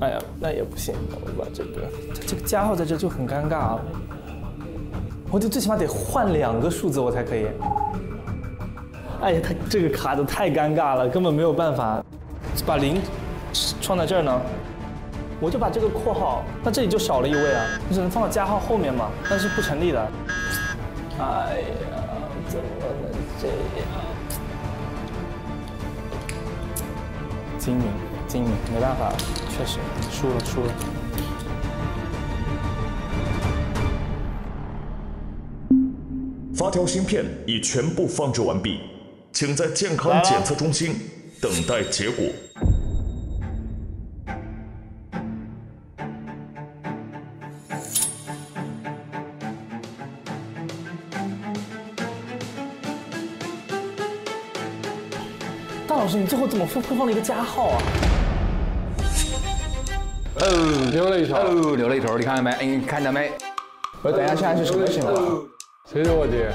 哎呀，那也不行，我把这个这个加号在这就很尴尬啊。我就最起码得换两个数字我才可以。哎呀，他这个卡的太尴尬了，根本没有办法把零创在这儿呢。我就把这个括号，那这里就少了一位啊，你只能放到加号后面嘛，那是不成立的。哎呀，精明，精明，没办法，确实输了，输了。发条芯片已全部放置完毕，请在健康检测中心等待结果。怎么会会放了一个加号啊？哦，留了一头，哦，留了一头，你看到没？哎，你看到没？我等一下，现在是什么情况？谁是我姐？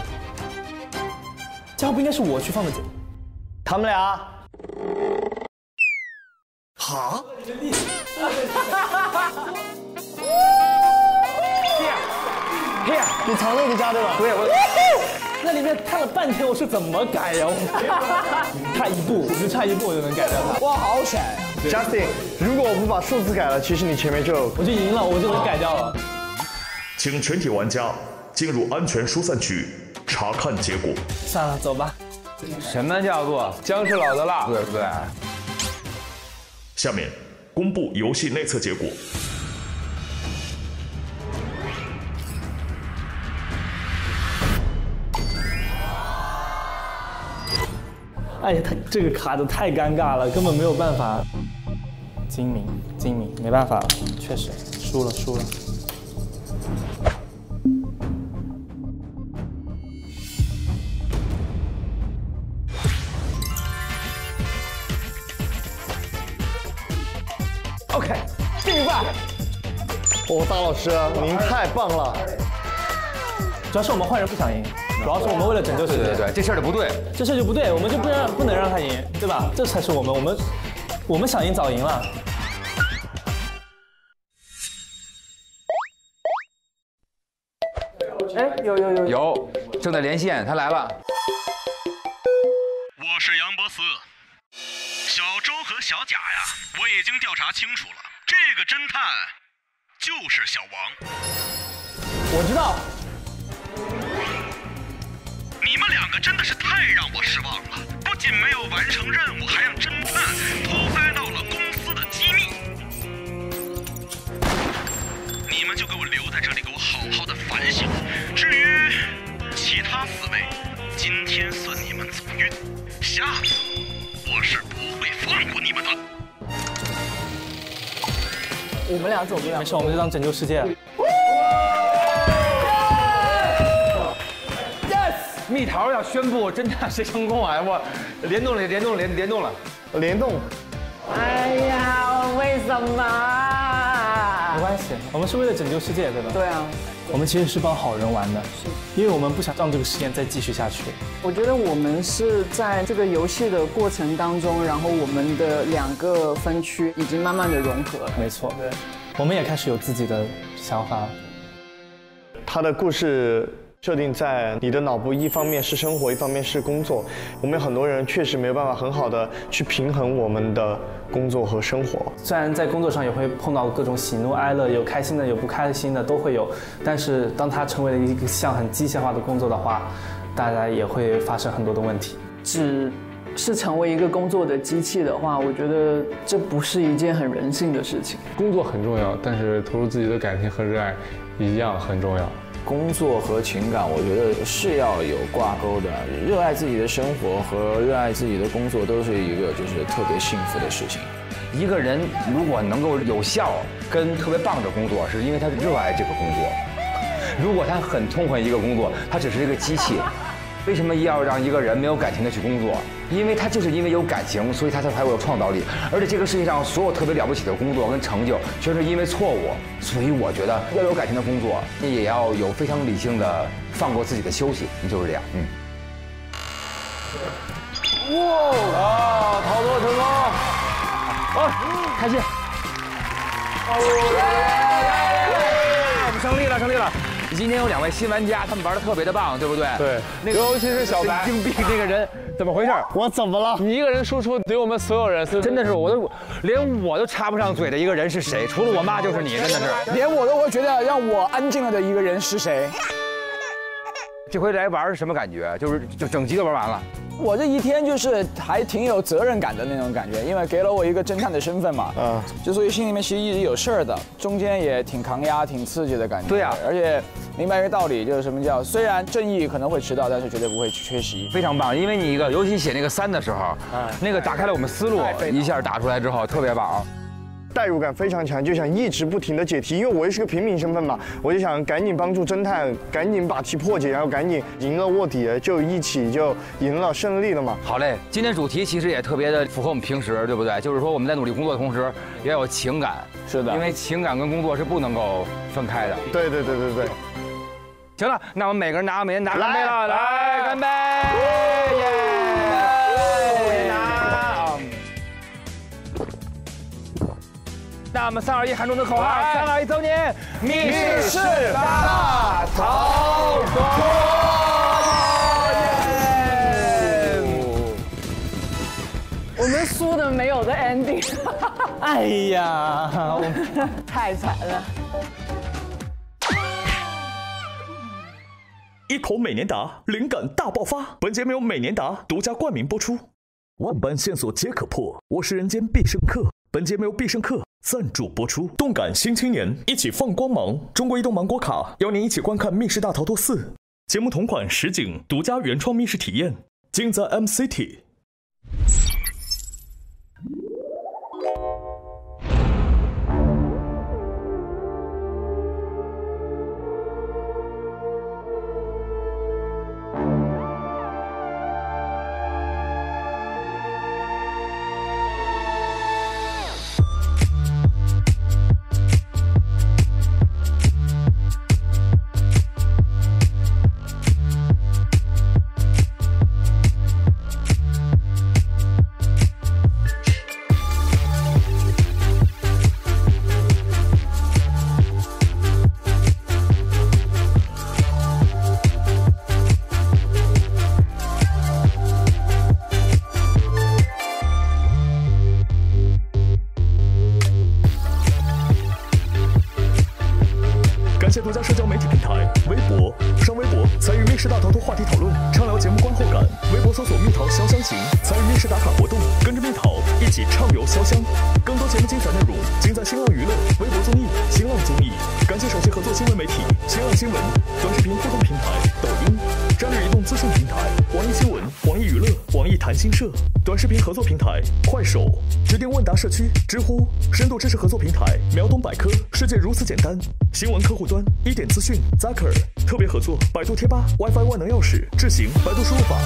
加号不应该是我去放的？他们俩。哈？你藏那个加对吧？对，我。那里面看了半天，我是怎么改呀？我 差一步，就差一步我就能改掉它。哇，好闪！Justin，如果我不把数字改了，其实你前面就我就赢了，我就能改掉了。请全体玩家进入安全疏散区查看结果。算了，走吧。什么叫做姜是老的辣？对不对？下面公布游戏内测结果。哎呀，他这个卡的太尴尬了，根本没有办法。精明，精明，没办法了，确实输了，输了。OK，第一棒。哦，大老师，您太棒了。主要是我们坏人不想赢，主要是我们为了拯救世界。对对对，这事儿就不对，这事儿就不对，我们就不让不能让他赢，对吧？这才是我们，我们我们想赢早赢了。哎，有有有有，正在连线，他来了。我是杨博斯，小周和小贾呀，我已经调查清楚了，这个侦探就是小王。我知道。你们两个真的是太让我失望了，不仅没有完成任务，还让侦探偷拍到了公司的机密。你们就给我留在这里，给我好好的反省。至于其他四位，今天算你们走运，下次我是不会放过你们的。我们俩走不了，没事，我们就当拯救世界。蜜桃要宣布侦探谁成功啊！我联动了，联动，联联动了，联动。哎呀，为什么？没关系，我们是为了拯救世界，对吧？对啊。我们其实是帮好人玩的，是，因为我们不想让这个事件再继续下去。我觉得我们是在这个游戏的过程当中，然后我们的两个分区已经慢慢的融合了。没错，对，我们也开始有自己的想法。他的故事。设定在你的脑部，一方面是生活，一方面是工作。我们很多人确实没有办法很好的去平衡我们的工作和生活。虽然在工作上也会碰到各种喜怒哀乐，有开心的，有不开心的，都会有。但是当它成为了一项很机械化的工作的话，大家也会发生很多的问题。只是成为一个工作的机器的话，我觉得这不是一件很人性的事情。工作很重要，但是投入自己的感情和热爱一样很重要。工作和情感，我觉得是要有挂钩的。热爱自己的生活和热爱自己的工作，都是一个就是特别幸福的事情。一个人如果能够有效跟特别棒的工作，是因为他热爱这个工作；如果他很痛恨一个工作，他只是一个机器。为什么要让一个人没有感情的去工作？因为他就是因为有感情，所以他才才会有创造力。而且这个世界上所有特别了不起的工作跟成就，全是因为错误。所以我觉得要有感情的工作，你也要有非常理性的放过自己的休息。你就是这样，嗯。哇啊！逃脱成功！啊，开心！我们胜利了，胜利了！今天有两位新玩家，他们玩的特别的棒，对不对？对，那个尤其是小白神经病那个人，怎么回事？我怎么了？你一个人输出怼我们所有人是真的是我都连我都插不上嘴的一个人是谁？除了我妈就是你，真的是。连我都会觉得让我安静了的一个人是谁？这回来玩是什么感觉？就是就整集都玩完了。我这一天就是还挺有责任感的那种感觉，因为给了我一个侦探的身份嘛，嗯，就所以心里面其实一直有事儿的，中间也挺抗压、挺刺激的感觉。对呀而且明白一个道理，就是什么叫虽然正义可能会迟到，但是绝对不会缺席。非常棒，因为你一个，尤其写那个三的时候，那个打开了我们思路，一下打出来之后特别棒。代入感非常强，就想一直不停的解题，因为我又是个平民身份嘛，我就想赶紧帮助侦探，赶紧把题破解，然后赶紧赢了卧底，就一起就赢了，胜利了嘛。好嘞，今天主题其实也特别的符合我们平时，对不对？就是说我们在努力工作的同时，也有情感。是的因为情感跟工作是不能够分开的。对对对对对。行了，那我们每个人拿，每人拿干杯了，来干杯！耶！那我们三二一喊出的口号，三二一走你！密室大逃脱我们输的没有的 ending，哎呀，我 太惨了。一口美年达，灵感大爆发。本节目由美年达独家冠名播出。万般线索皆可破，我是人间必胜客。本节目由必胜客赞助播出。动感新青年，一起放光芒。中国移动芒果卡邀您一起观看《密室大逃脱四》节目同款实景独家原创密室体验，尽在 M City 讯 Zacker 特别合作百度贴吧 WiFi 万能钥匙智行百度输入法